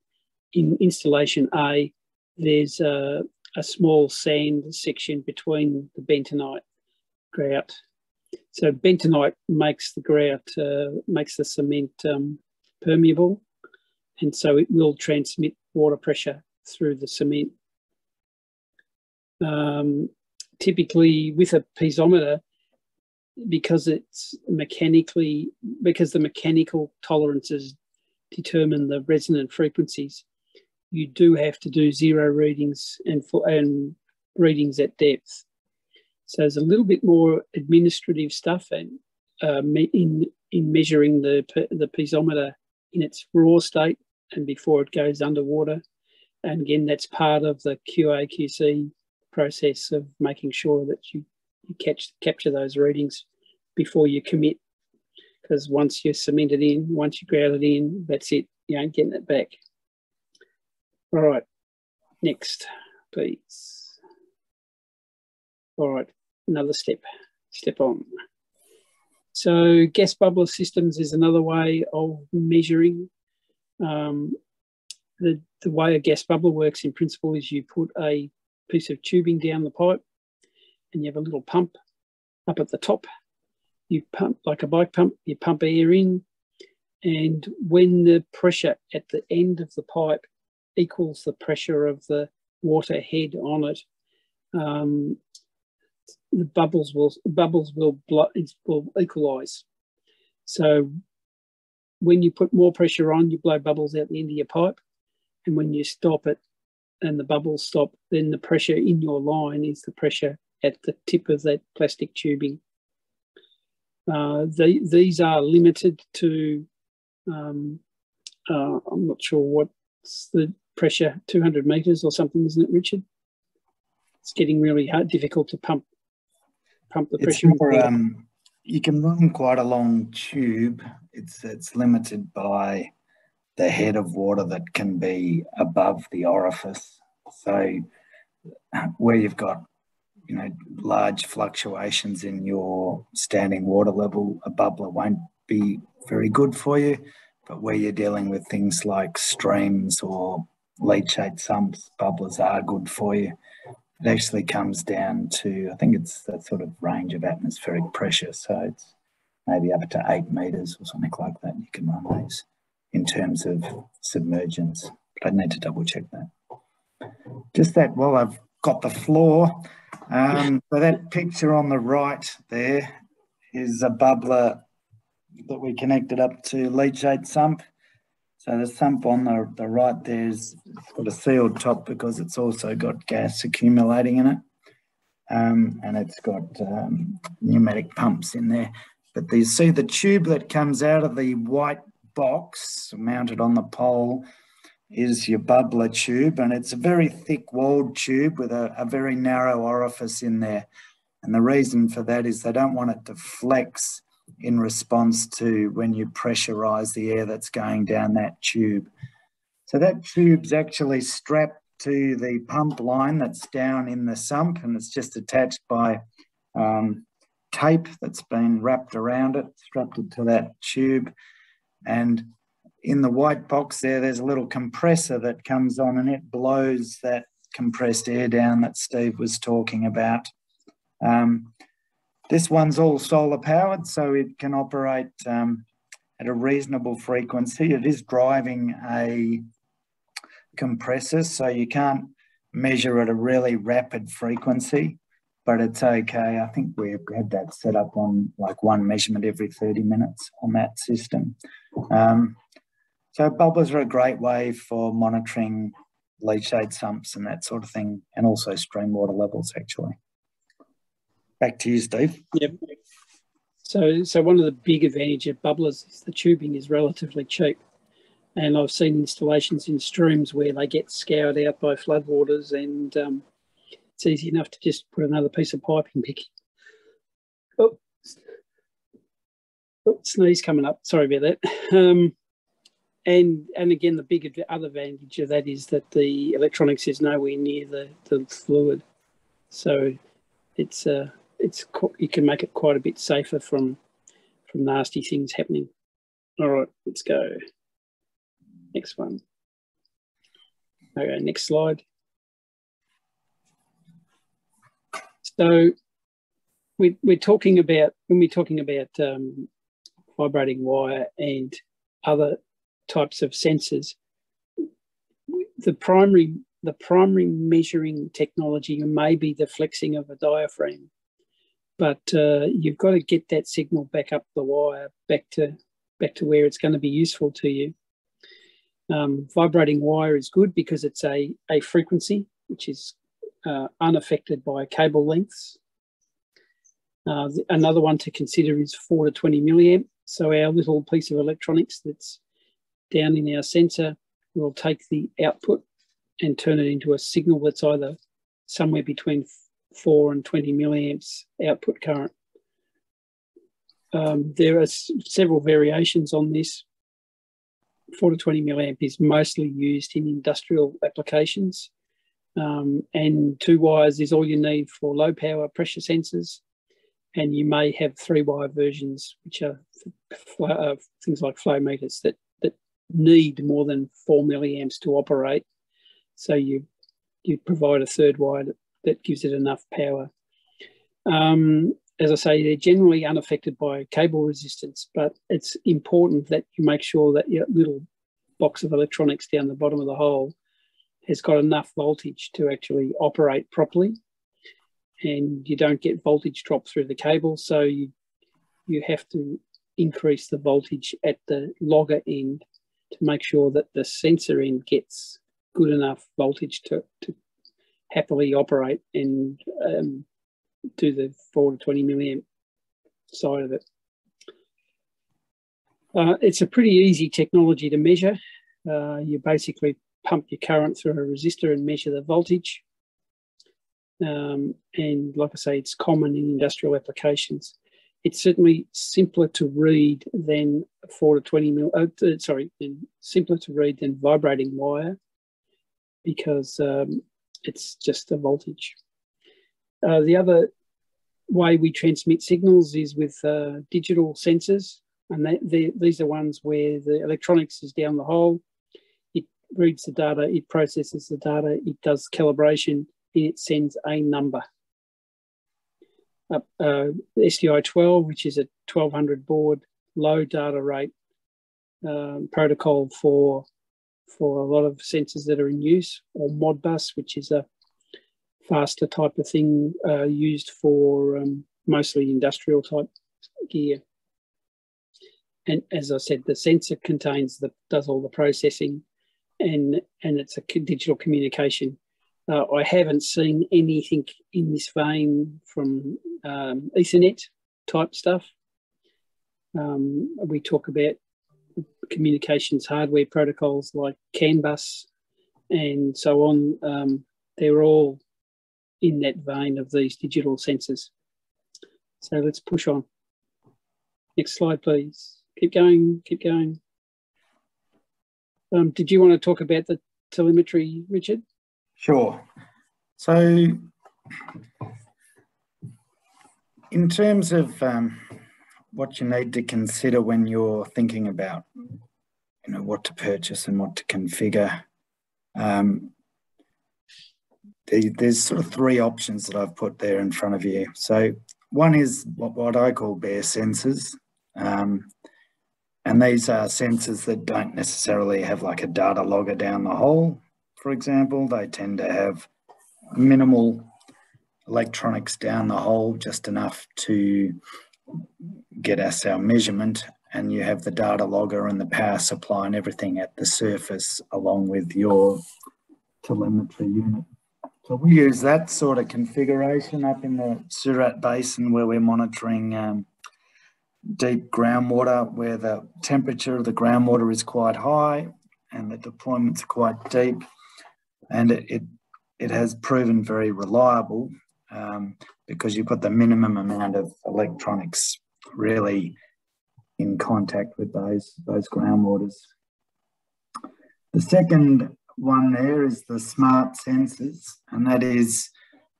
in installation A, there's a, a small sand section between the bentonite grout. So bentonite makes the grout, uh, makes the cement um, permeable and so it will transmit water pressure through the cement. Um, typically, with a piezometer, because it's mechanically because the mechanical tolerances determine the resonant frequencies, you do have to do zero readings and for, and readings at depth. So there's a little bit more administrative stuff and uh, in in measuring the the piezometer in its raw state and before it goes underwater. And again, that's part of the QA/QC process of making sure that you, you catch capture those readings before you commit. Because once you cement it in, once you grout it in, that's it. You ain't getting it back. All right, next, please. All right, another step. Step on. So gas bubble systems is another way of measuring. Um, the, the way a gas bubble works in principle is you put a piece of tubing down the pipe and you have a little pump up at the top. You pump like a bike pump, you pump air in, and when the pressure at the end of the pipe equals the pressure of the water head on it, um, the bubbles will bubbles will will equalize. So when you put more pressure on, you blow bubbles out the end of your pipe, and when you stop it, and the bubbles stop, then the pressure in your line is the pressure at the tip of that plastic tubing. Uh, the, these are limited to, um, uh, I'm not sure what's the pressure, 200 metres or something, isn't it, Richard? It's getting really hard, difficult to pump pump the pressure. More, um, you can run quite a long tube. It's it's limited by the head of water that can be above the orifice. So where you've got you know large fluctuations in your standing water level, a bubbler won't be very good for you. But where you're dealing with things like streams or leachate sumps, bubblers are good for you. It actually comes down to, I think it's that sort of range of atmospheric pressure. So it's maybe up to eight meters or something like that. You can run these in terms of submergence. But I'd need to double check that. Just that while I've got the floor, um, so that picture on the right there is a bubbler that we connected up to leachate sump. So the sump on the, the right there is got a sealed top because it's also got gas accumulating in it. Um, and it's got um, pneumatic pumps in there. But you see the tube that comes out of the white box mounted on the pole is your bubbler tube, and it's a very thick walled tube with a, a very narrow orifice in there. And the reason for that is they don't want it to flex in response to when you pressurize the air that's going down that tube. So that tube's actually strapped to the pump line that's down in the sump and it's just attached by um, tape that's been wrapped around it, strapped it to that tube. And in the white box there, there's a little compressor that comes on and it blows that compressed air down that Steve was talking about. Um, this one's all solar powered, so it can operate um, at a reasonable frequency. It is driving a compressor, so you can't measure at a really rapid frequency, but it's okay. I think we've had that set up on like one measurement every 30 minutes on that system. Um, so bubblers are a great way for monitoring leachate sumps and that sort of thing, and also stream water levels actually. Back to you, Steve. Yep. So, so one of the big advantages of bubblers is the tubing is relatively cheap. And I've seen installations in streams where they get scoured out by floodwaters and um, it's easy enough to just put another piece of piping pick. Oh, oh sneeze coming up. Sorry about that. Um, and and again, the big other advantage of that is that the electronics is nowhere near the, the fluid, so it's uh, it's you can make it quite a bit safer from from nasty things happening. All right, let's go. Next one. Okay, next slide. So we, we're talking about when we're talking about um, vibrating wire and other types of sensors, the primary the primary measuring technology may be the flexing of a diaphragm, but uh, you've got to get that signal back up the wire, back to back to where it's going to be useful to you. Um, vibrating wire is good because it's a, a frequency which is uh, unaffected by cable lengths. Uh, another one to consider is 4 to 20 milliamp. So our little piece of electronics that's down in our sensor we'll take the output and turn it into a signal that's either somewhere between 4 and 20 milliamps output current. Um, there are several variations on this. 4 to 20 milliamp is mostly used in industrial applications. Um, and two wires is all you need for low power pressure sensors. And you may have three wire versions, which are uh, things like flow meters that, that need more than four milliamps to operate. So you, you provide a third wire that, gives it enough power. Um, as I say, they're generally unaffected by cable resistance, but it's important that you make sure that your little box of electronics down the bottom of the hole has got enough voltage to actually operate properly and you don't get voltage drop through the cable. So you, you have to increase the voltage at the logger end to make sure that the sensor end gets good enough voltage to, to happily operate and um, do the 4 to 20 milliamp side of it. Uh, it's a pretty easy technology to measure. Uh, you basically pump your current through a resistor and measure the voltage. Um, and like I say, it's common in industrial applications. It's certainly simpler to read than 4 to 20 mil, uh, sorry, simpler to read than vibrating wire because um, it's just a voltage. Uh, the other way we transmit signals is with uh, digital sensors, and they, they, these are ones where the electronics is down the hole. It reads the data, it processes the data, it does calibration, and it sends a number. Uh, uh, SDI 12, which is a 1200 baud low data rate um, protocol for for a lot of sensors that are in use, or Modbus, which is a faster type of thing uh, used for um, mostly industrial type gear. And as I said, the sensor contains the does all the processing, and and it's a digital communication. Uh, I haven't seen anything in this vein from um, Ethernet type stuff. Um, we talk about communications hardware protocols like CAN bus and so on. Um, they're all in that vein of these digital sensors. So let's push on. Next slide, please. Keep going, keep going. Um, did you want to talk about the telemetry, Richard? Sure. So in terms of um, what you need to consider when you're thinking about, you know, what to purchase and what to configure, um, there's sort of three options that I've put there in front of you. So one is what, what I call bare sensors. Um, and these are sensors that don't necessarily have like a data logger down the hole, for example. They tend to have minimal electronics down the hole, just enough to get us our measurement. And you have the data logger and the power supply and everything at the surface along with your telemetry unit. So we use that sort of configuration up in the Surat Basin where we're monitoring um, deep groundwater, where the temperature of the groundwater is quite high and the deployments are quite deep. And it, it, it has proven very reliable um, because you've got the minimum amount of electronics really in contact with those, those groundwaters. The second one there is the smart sensors, and that is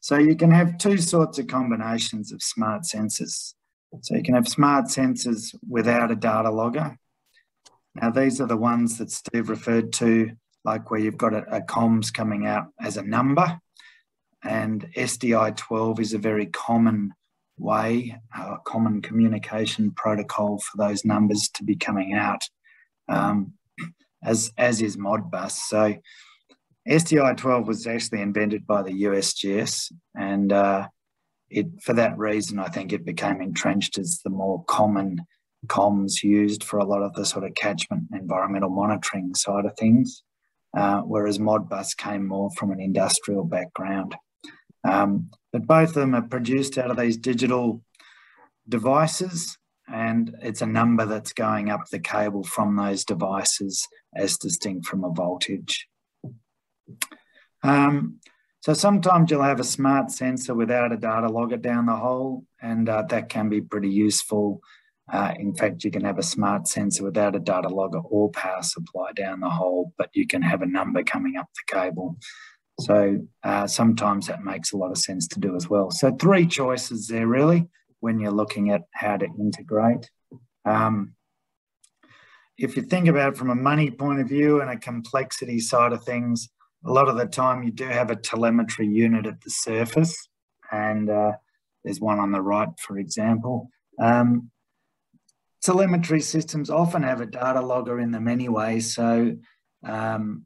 so you can have two sorts of combinations of smart sensors. So you can have smart sensors without a data logger. Now, these are the ones that Steve referred to, like where you've got a, a comms coming out as a number. And SDI 12 is a very common way, a common communication protocol for those numbers to be coming out. Um, as as is Modbus. So SDI 12 was actually invented by the USGS, and uh, it for that reason, I think it became entrenched as the more common comms used for a lot of the sort of catchment environmental monitoring side of things, uh, whereas Modbus came more from an industrial background. Um, but both of them are produced out of these digital devices, and it's a number that's going up the cable from those devices as distinct from a voltage. Um, so sometimes you'll have a smart sensor without a data logger down the hole, and uh, that can be pretty useful. Uh, in fact, you can have a smart sensor without a data logger or power supply down the hole, but you can have a number coming up the cable. So uh, sometimes that makes a lot of sense to do as well. So three choices there really when you're looking at how to integrate. Um, if you think about it from a money point of view and a complexity side of things, a lot of the time you do have a telemetry unit at the surface, and uh, there's one on the right, for example. Um, telemetry systems often have a data logger in them anyway, so um,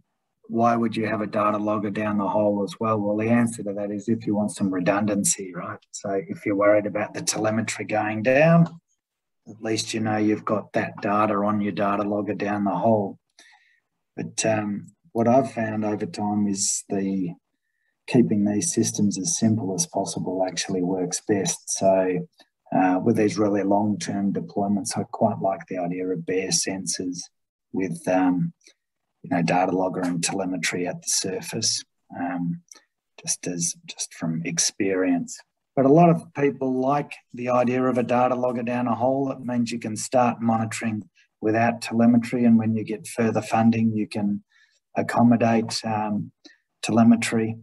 why would you have a data logger down the hole as well? Well, the answer to that is if you want some redundancy, right? So if you're worried about the telemetry going down, at least you know you've got that data on your data logger down the hole. But um, what I've found over time is the keeping these systems as simple as possible actually works best. So uh, with these really long-term deployments, I quite like the idea of bare sensors with um, you know data logger and telemetry at the surface, um, just as just from experience. But a lot of people like the idea of a data logger down a hole. It means you can start monitoring without telemetry. And when you get further funding, you can accommodate um, telemetry.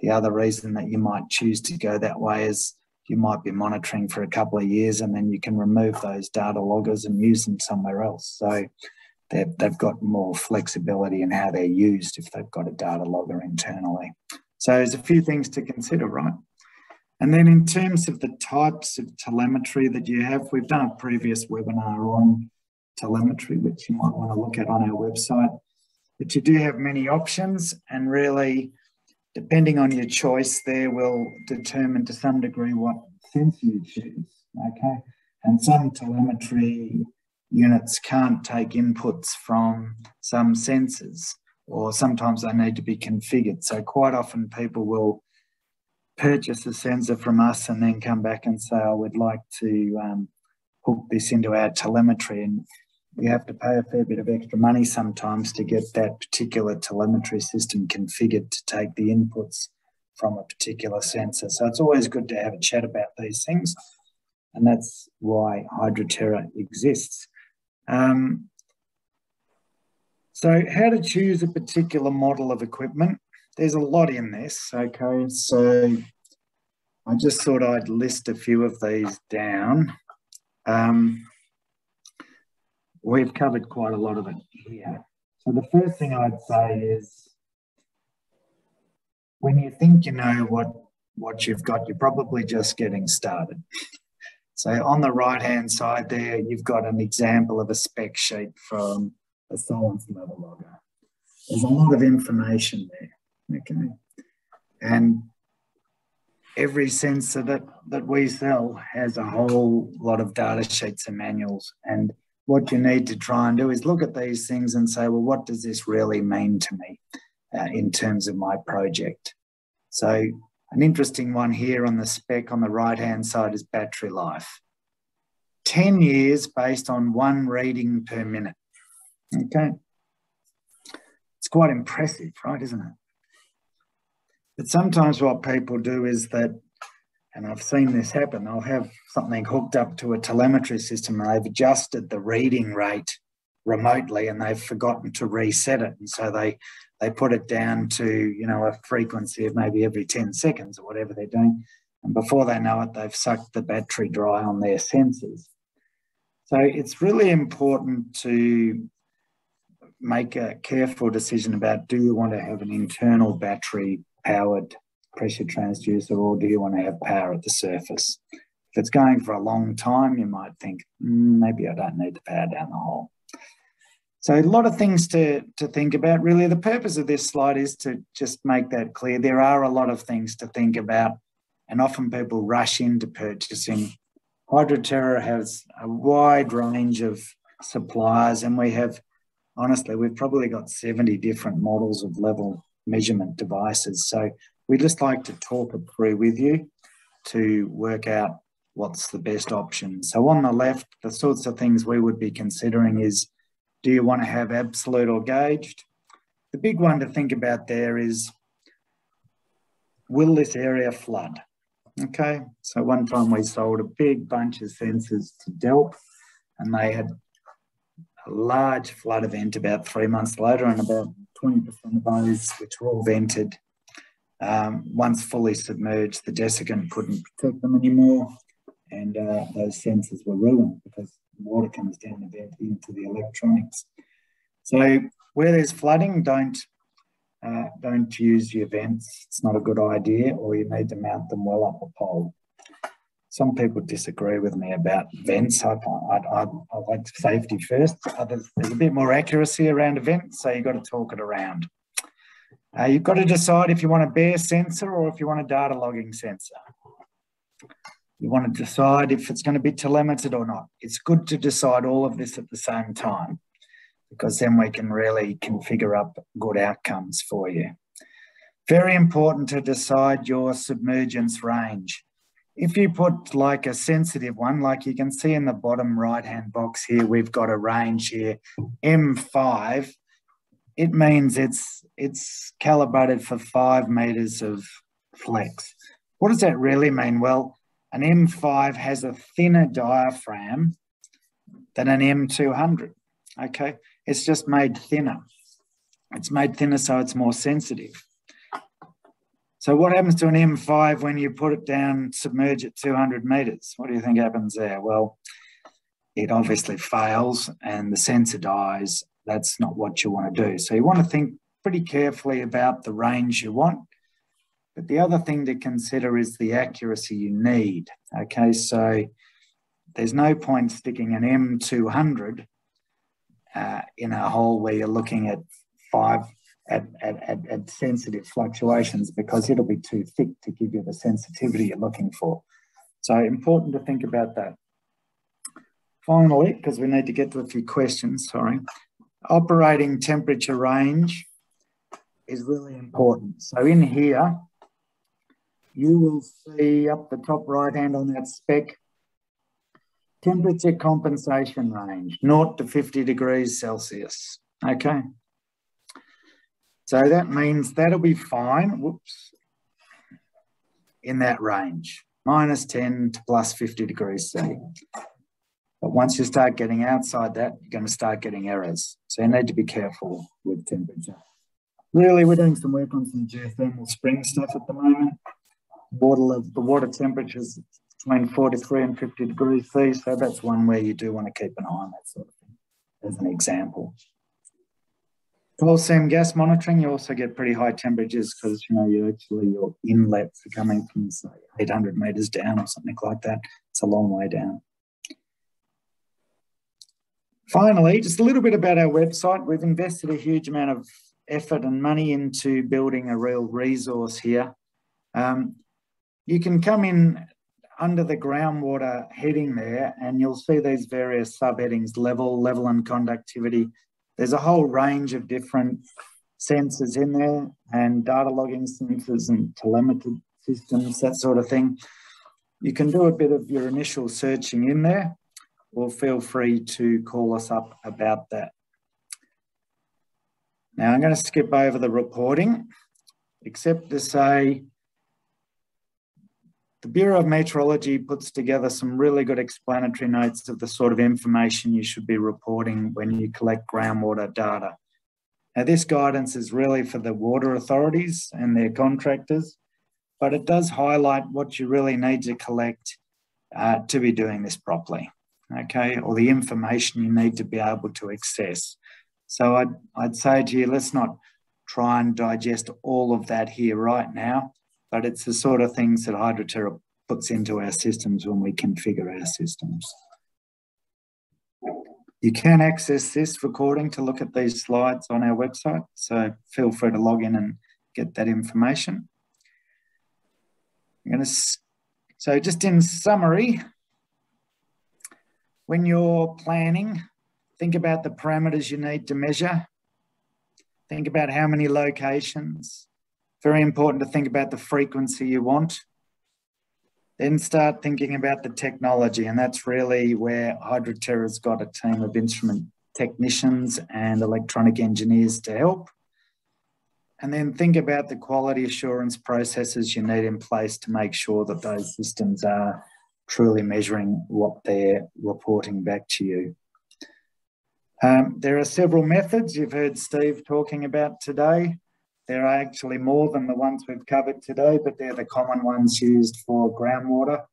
The other reason that you might choose to go that way is you might be monitoring for a couple of years and then you can remove those data loggers and use them somewhere else. So they've, got more flexibility in how they're used if they've got a data logger internally. So there's a few things to consider, right? And then in terms of the types of telemetry that you have, we've done a previous webinar on telemetry, which you might want to look at on our website. But you do have many options and really, depending on your choice there will determine to some degree what sensor you choose, okay? And some telemetry units can't take inputs from some sensors or sometimes they need to be configured. So quite often people will purchase a sensor from us and then come back and say, I would like to um, hook this into our telemetry. And we have to pay a fair bit of extra money sometimes to get that particular telemetry system configured to take the inputs from a particular sensor. So it's always good to have a chat about these things. And that's why Hydroterra exists. Um, so how to choose a particular model of equipment there's a lot in this, okay? So I just thought I'd list a few of these down. Um, we've covered quite a lot of it here. So the first thing I'd say is when you think you know what, what you've got, you're probably just getting started. So on the right-hand side there, you've got an example of a spec sheet from a Solinst level logger. There's a lot of information there. Okay. And every sensor that, that we sell has a whole lot of data sheets and manuals. And what you need to try and do is look at these things and say, well, what does this really mean to me uh, in terms of my project? So, an interesting one here on the spec on the right hand side is battery life 10 years based on one reading per minute. Okay. It's quite impressive, right? Isn't it? But sometimes what people do is that, and I've seen this happen, they'll have something hooked up to a telemetry system and they've adjusted the reading rate remotely and they've forgotten to reset it. And so they they put it down to, you know, a frequency of maybe every 10 seconds or whatever they're doing. And before they know it, they've sucked the battery dry on their sensors. So it's really important to make a careful decision about do you want to have an internal battery powered pressure transducer or do you want to have power at the surface? If it's going for a long time, you might think, mm, maybe I don't need the power down the hole. So a lot of things to, to think about. Really, the purpose of this slide is to just make that clear. There are a lot of things to think about, and often people rush into purchasing. Hydroterra has a wide range of suppliers, and we have, honestly, we've probably got 70 different models of level measurement devices. So we just like to talk it through with you to work out what's the best option. So on the left, the sorts of things we would be considering is do you want to have absolute or gauged? The big one to think about there is, will this area flood? Okay, so one time we sold a big bunch of sensors to DELWP and they had a large flood event about three months later and about 20% of those which were all vented um, once fully submerged, the desiccant couldn't protect them anymore and uh, those sensors were ruined because water comes down the vent into the electronics. So where there's flooding, don't uh, don't use your vents. It's not a good idea, or you need to mount them well up a pole. Some people disagree with me about vents. I, I, I, I like safety first. Others, there's a bit more accuracy around a vent, so you've got to talk it around. Uh, you've got to decide if you want a bare sensor or if you want a data logging sensor. You want to decide if it's going to be telemetered or not. It's good to decide all of this at the same time because then we can really configure up good outcomes for you. Very important to decide your submergence range. If you put like a sensitive one, like you can see in the bottom right-hand box here, we've got a range here, M5. It means it's, it's calibrated for five meters of flex. What does that really mean? Well, an M5 has a thinner diaphragm than an M200, okay? It's just made thinner. It's made thinner so it's more sensitive. So what happens to an M5 when you put it down, submerge at 200 meters? What do you think happens there? Well, it obviously fails and the sensor dies. That's not what you want to do. So you want to think pretty carefully about the range you want but the other thing to consider is the accuracy you need. Okay, so there's no point sticking an M200 uh, in a hole where you're looking at five at, at, at, at, sensitive fluctuations because it'll be too thick to give you the sensitivity you're looking for. So important to think about that. Finally, because we need to get to a few questions, sorry, operating temperature range is really important. So in here, you will see up the top right hand on that spec, temperature compensation range, 0 to 50 degrees Celsius, okay? So that means that'll be fine, whoops, in that range, minus 10 to plus 50 degrees C. But once you start getting outside that, you're going to start getting errors. So you need to be careful with temperature. Really, we're doing some work on some geothermal spring stuff at the moment water the water temperatures between 43 and 50 degrees C. So that's one where you do want to keep an eye on that sort of thing as an example. Coal seam gas monitoring, you also get pretty high temperatures because you know you actually your inlets are coming from say 800 meters down or something like that. It's a long way down. Finally, just a little bit about our website. We've invested a huge amount of effort and money into building a real resource here. Um, you can come in under the groundwater heading there and you'll see these various subheadings, level, level and conductivity. There's a whole range of different sensors in there and data logging sensors and telemetry systems, that sort of thing. You can do a bit of your initial searching in there or feel free to call us up about that. Now I'm going to skip over the reporting, except to say the Bureau of Meteorology puts together some really good explanatory notes of the sort of information you should be reporting when you collect groundwater data. Now, this guidance is really for the water authorities and their contractors, but it does highlight what you really need to collect uh, to be doing this properly, okay, or the information you need to be able to access. So I'd, I'd say to you, let's not try and digest all of that here right now but it's the sort of things that Hydroterra puts into our systems when we configure our systems. You can access this recording to look at these slides on our website, so feel free to log in and get that information. I'm going to, so just in summary, when you're planning, think about the parameters you need to measure. Think about how many locations. Very important to think about the frequency you want. Then start thinking about the technology, and that's really where Hydroterra's got a team of instrument technicians and electronic engineers to help. And then think about the quality assurance processes you need in place to make sure that those systems are truly measuring what they're reporting back to you. Um, there are several methods you've heard Steve talking about today. There are actually more than the ones we've covered today, but they're the common ones used for groundwater.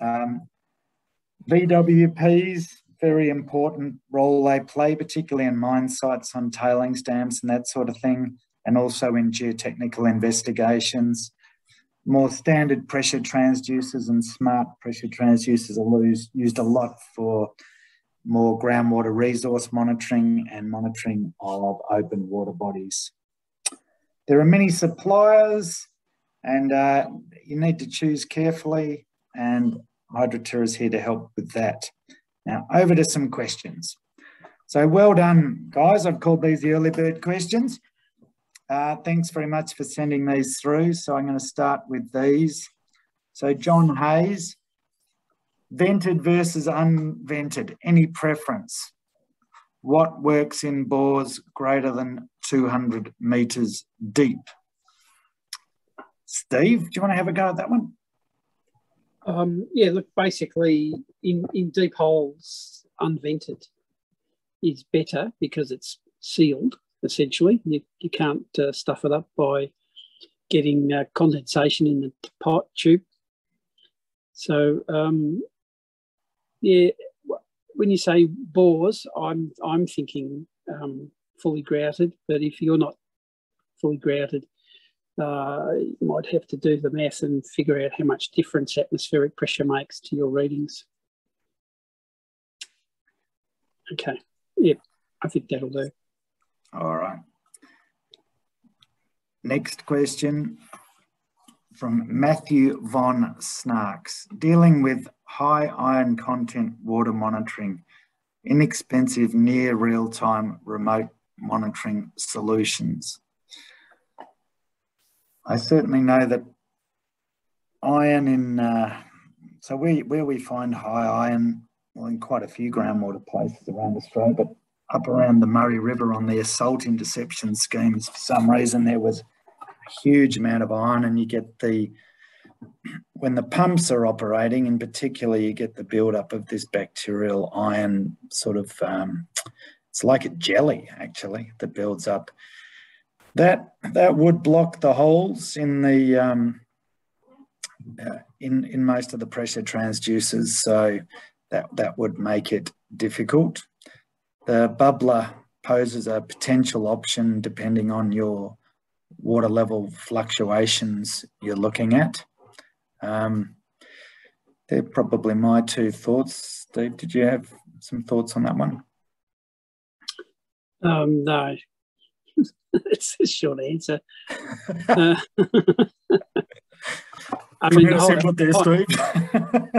Um, VWPs, very important role they play, particularly in mine sites on tailings dams and that sort of thing, and also in geotechnical investigations. More standard pressure transducers and smart pressure transducers are used a lot for more groundwater resource monitoring and monitoring of open water bodies. There are many suppliers and uh, you need to choose carefully and HydroTerra is here to help with that. Now over to some questions. So well done guys, I've called these the early bird questions. Uh, thanks very much for sending these through. So I'm going to start with these. So John Hayes, vented versus unvented, any preference? What works in bores greater than 200 metres deep? Steve, do you want to have a go at that one? Um, yeah, look, basically, in, in deep holes, unvented is better because it's sealed essentially. You, you can't uh, stuff it up by getting uh, condensation in the pipe tube. So, um, yeah, when you say bores, I'm I'm thinking um, fully grouted. But if you're not fully grouted, uh, you might have to do the math and figure out how much difference atmospheric pressure makes to your readings. Okay, yeah, I think that'll do. All right. Next question from Matthew von Snarks. Dealing with high iron content water monitoring, inexpensive near real-time remote monitoring solutions. I certainly know that iron in, uh, so we, where we find high iron, well in quite a few groundwater places around Australia, but up around the Murray River on the salt interception schemes. For some reason, there was a huge amount of iron, and you get the when the pumps are operating, in particular, you get the buildup of this bacterial iron sort of. Um, it's like a jelly actually that builds up. That that would block the holes in the um, uh, in in most of the pressure transducers, so that that would make it difficult. The bubbler poses a potential option depending on your water level fluctuations you're looking at. Um, they're probably my two thoughts. Steve, did you have some thoughts on that one? Um, no, it's a short answer. uh, I mean, the whole, there, Steve.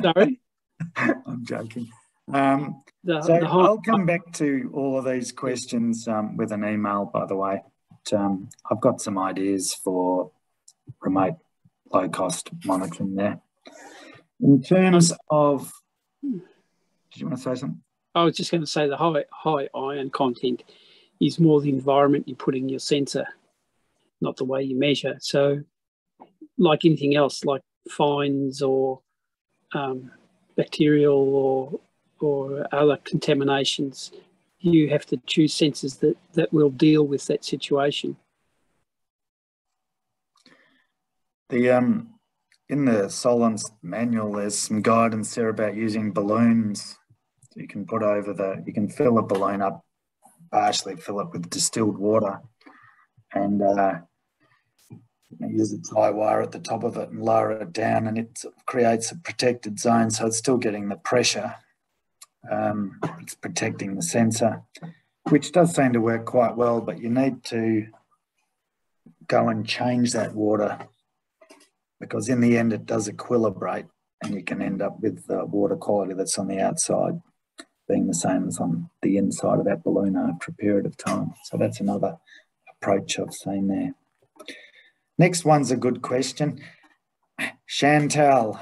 sorry, I'm joking. Um, the, so the whole, I'll come back to all of these questions um, with an email, by the way. But, um, I've got some ideas for remote low cost monitoring there. In terms of, did you want to say something? I was just going to say the high, high iron content is more the environment you put in your sensor, not the way you measure. So, like anything else, like fines or um, bacterial or or other contaminations, you have to choose sensors that, that will deal with that situation. The um, in the Solinst manual, there's some guidance there about using balloons. You can put over the, you can fill a balloon up, partially fill it with distilled water, and uh, use a tie wire at the top of it and lower it down, and it creates a protected zone, so it's still getting the pressure Um, it's protecting the sensor, which does seem to work quite well, but you need to go and change that water because in the end it does equilibrate and you can end up with the water quality that's on the outside being the same as on the inside of that balloon after a period of time. So that's another approach I've seen there. Next one's a good question. Chantal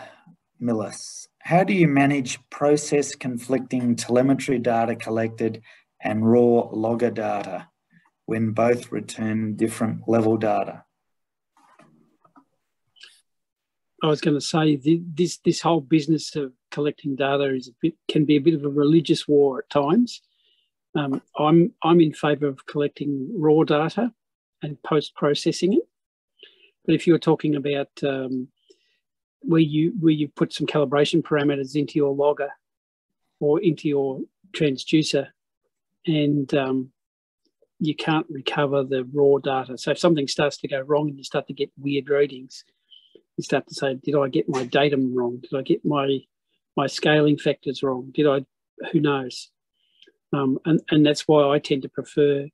Millis, how do you manage process conflicting telemetry data collected and raw logger data when both return different level data? I was going to say this this whole business of collecting data is a bit, can be a bit of a religious war at times. Um, I'm I'm in favour of collecting raw data and post processing it. But if you're talking about um, where you where you put some calibration parameters into your logger or into your transducer, and um, you can't recover the raw data. So if something starts to go wrong and you start to get weird readings, you start to say, did I get my datum wrong? Did I get my my scaling factors wrong? Did I? Who knows? Um, and and that's why I tend to prefer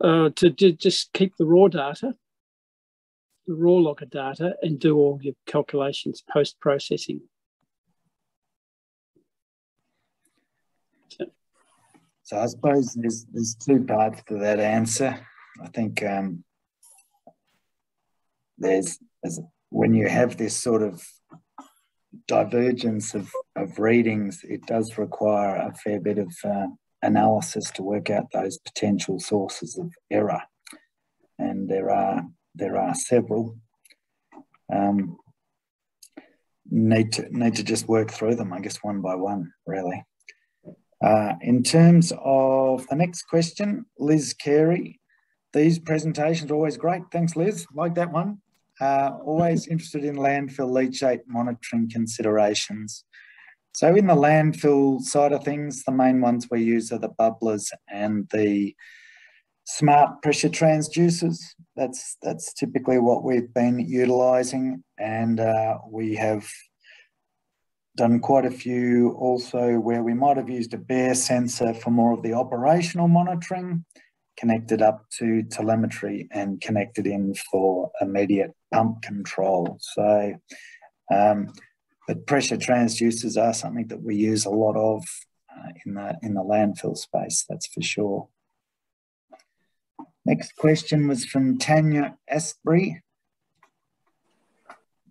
uh, to, to just keep the raw data, the raw logger data, and do all your calculations post processing. So, so I suppose there's there's two parts to that answer. I think um, there's when you have this sort of divergence of, of readings, it does require a fair bit of uh, analysis to work out those potential sources of error. And there are there are several. Um, need to need to just work through them, I guess, one by one, really. Uh, in terms of the next question, Liz Carey, these presentations are always great. Thanks, Liz. Like that one. Uh, always interested in landfill leachate monitoring considerations. So in the landfill side of things, the main ones we use are the bubblers and the smart pressure transducers. That's that's typically what we've been utilising, and uh, we have done quite a few also where we might have used a bare sensor for more of the operational monitoring connected up to telemetry and connected in for immediate pump control. So, um, but pressure transducers are something that we use a lot of uh, in the in the landfill space. That's for sure. Next question was from Tanya Asprey.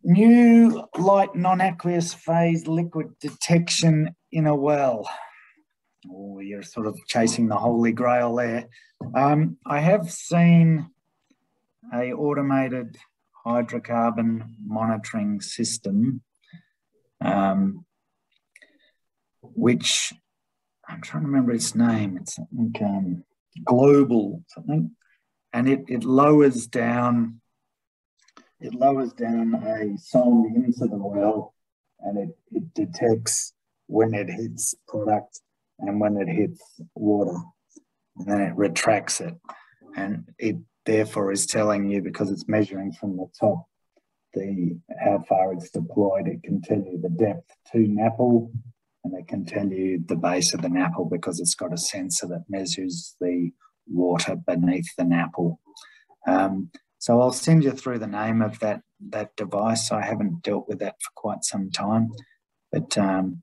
New light non-aqueous phase liquid detection in a well. Oh, you're sort of chasing the holy grail there. Um, I have seen a automated hydrocarbon monitoring system, um, which I'm trying to remember its name. It's something um, global something, and it it lowers down. It lowers down a sonde into the well, and it, it detects when it hits product and when it hits water, and then it retracts it, and it therefore is telling you because it's measuring from the top the how far it's deployed. It can tell you the depth to NAPL, and it can tell you the base of the NAPL because it's got a sensor that measures the water beneath the NAPL. Um, so I'll send you through the name of that that device. I haven't dealt with that for quite some time, but um,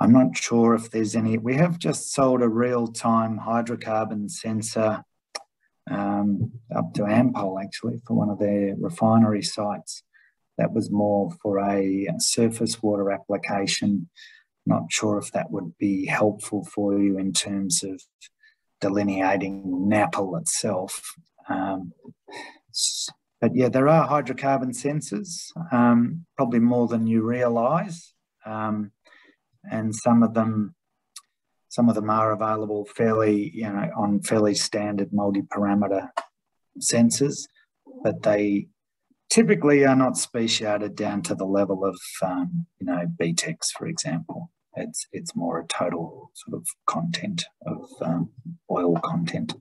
I'm not sure if there's any. We have just sold a real-time hydrocarbon sensor um, up to Ampol actually for one of their refinery sites. That was more for a surface water application. Not sure if that would be helpful for you in terms of delineating NAPL itself. Um, but yeah, there are hydrocarbon sensors, um, probably more than you realise. Um, and some of them some of them are available fairly you know on fairly standard multi-parameter sensors but they typically are not speciated down to the level of um, you know BTEX for example it's it's more a total sort of content of um, oil content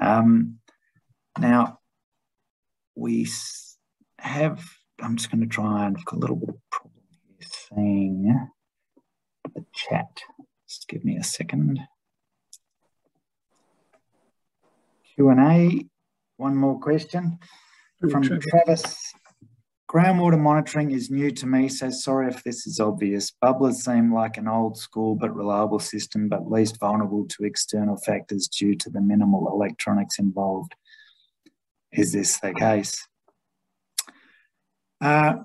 um, now we have i'm just going to try and I've got a little bit of problem here seeing the chat. Just give me a second. Q&A, one more question from Travis. Groundwater monitoring is new to me, so sorry if this is obvious. Bubblers seem like an old school but reliable system, but least vulnerable to external factors due to the minimal electronics involved. Is this the case? Uh,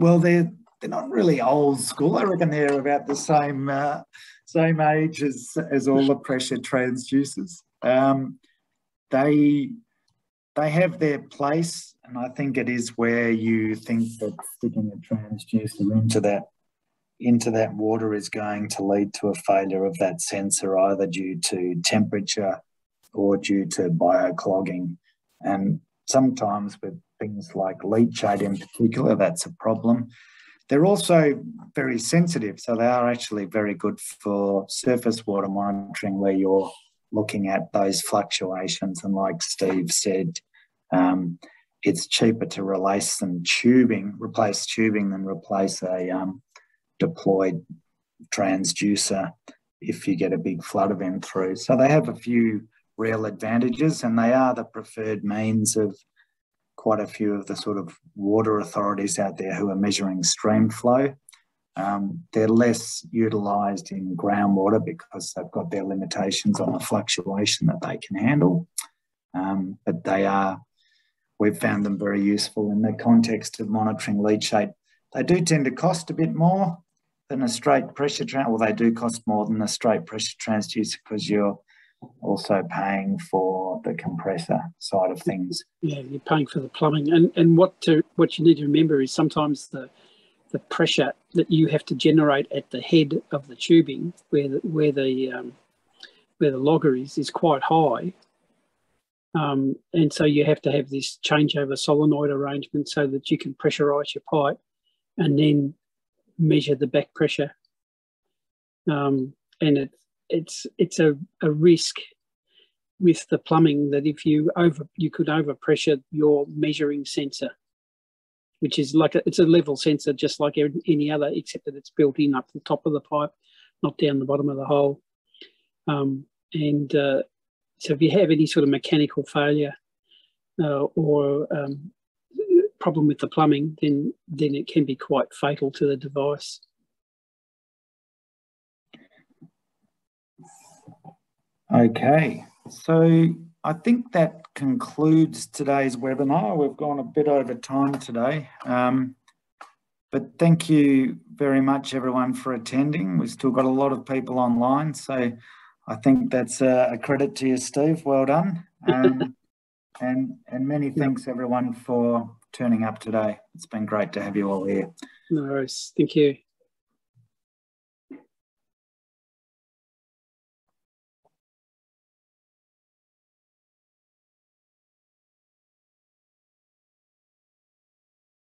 well, they're they're not really old school. I reckon they're about the same uh, same age as as all the pressure transducers. Um, they they have their place, and I think it is where you think that sticking a transducer into that into that water is going to lead to a failure of that sensor, either due to temperature or due to bioclogging. And sometimes with things like leachate in particular, that's a problem. They're also very sensitive, so they are actually very good for surface water monitoring where you're looking at those fluctuations. And like Steve said, um, it's cheaper to replace some tubing, replace tubing than replace a um, deployed transducer if you get a big flood of event through. So they have a few real advantages and they are the preferred means of quite a few of the sort of water authorities out there who are measuring stream flow. Um, they're less utilised in groundwater because they've got their limitations on the fluctuation that they can handle. Um, but they are, we've found them very useful in the context of monitoring leachate. They do tend to cost a bit more than a straight pressure, tra- well, they do cost more than a straight pressure transducer because you're also paying for the compressor side of things. Yeah, you're paying for the plumbing, and and what to what you need to remember is sometimes the the pressure that you have to generate at the head of the tubing, where the, where the um, where the logger is, is quite high, um, and so you have to have this changeover solenoid arrangement so that you can pressurize your pipe, and then measure the back pressure. Um, and it, it's it's a, a risk with the plumbing that if you over you could overpressure your measuring sensor, which is like a, it's a level sensor just like any other, except that it's built in up the top of the pipe, not down the bottom of the hole. Um, and uh, so if you have any sort of mechanical failure uh, or um, problem with the plumbing, then then it can be quite fatal to the device. Okay, so I think that concludes today's webinar. We've gone a bit over time today, um, but thank you very much everyone for attending. We've still got a lot of people online, so I think that's a, a credit to you, Steve. Well done. Um, and, and many thanks everyone for turning up today. It's been great to have you all here. No worries. Thank you.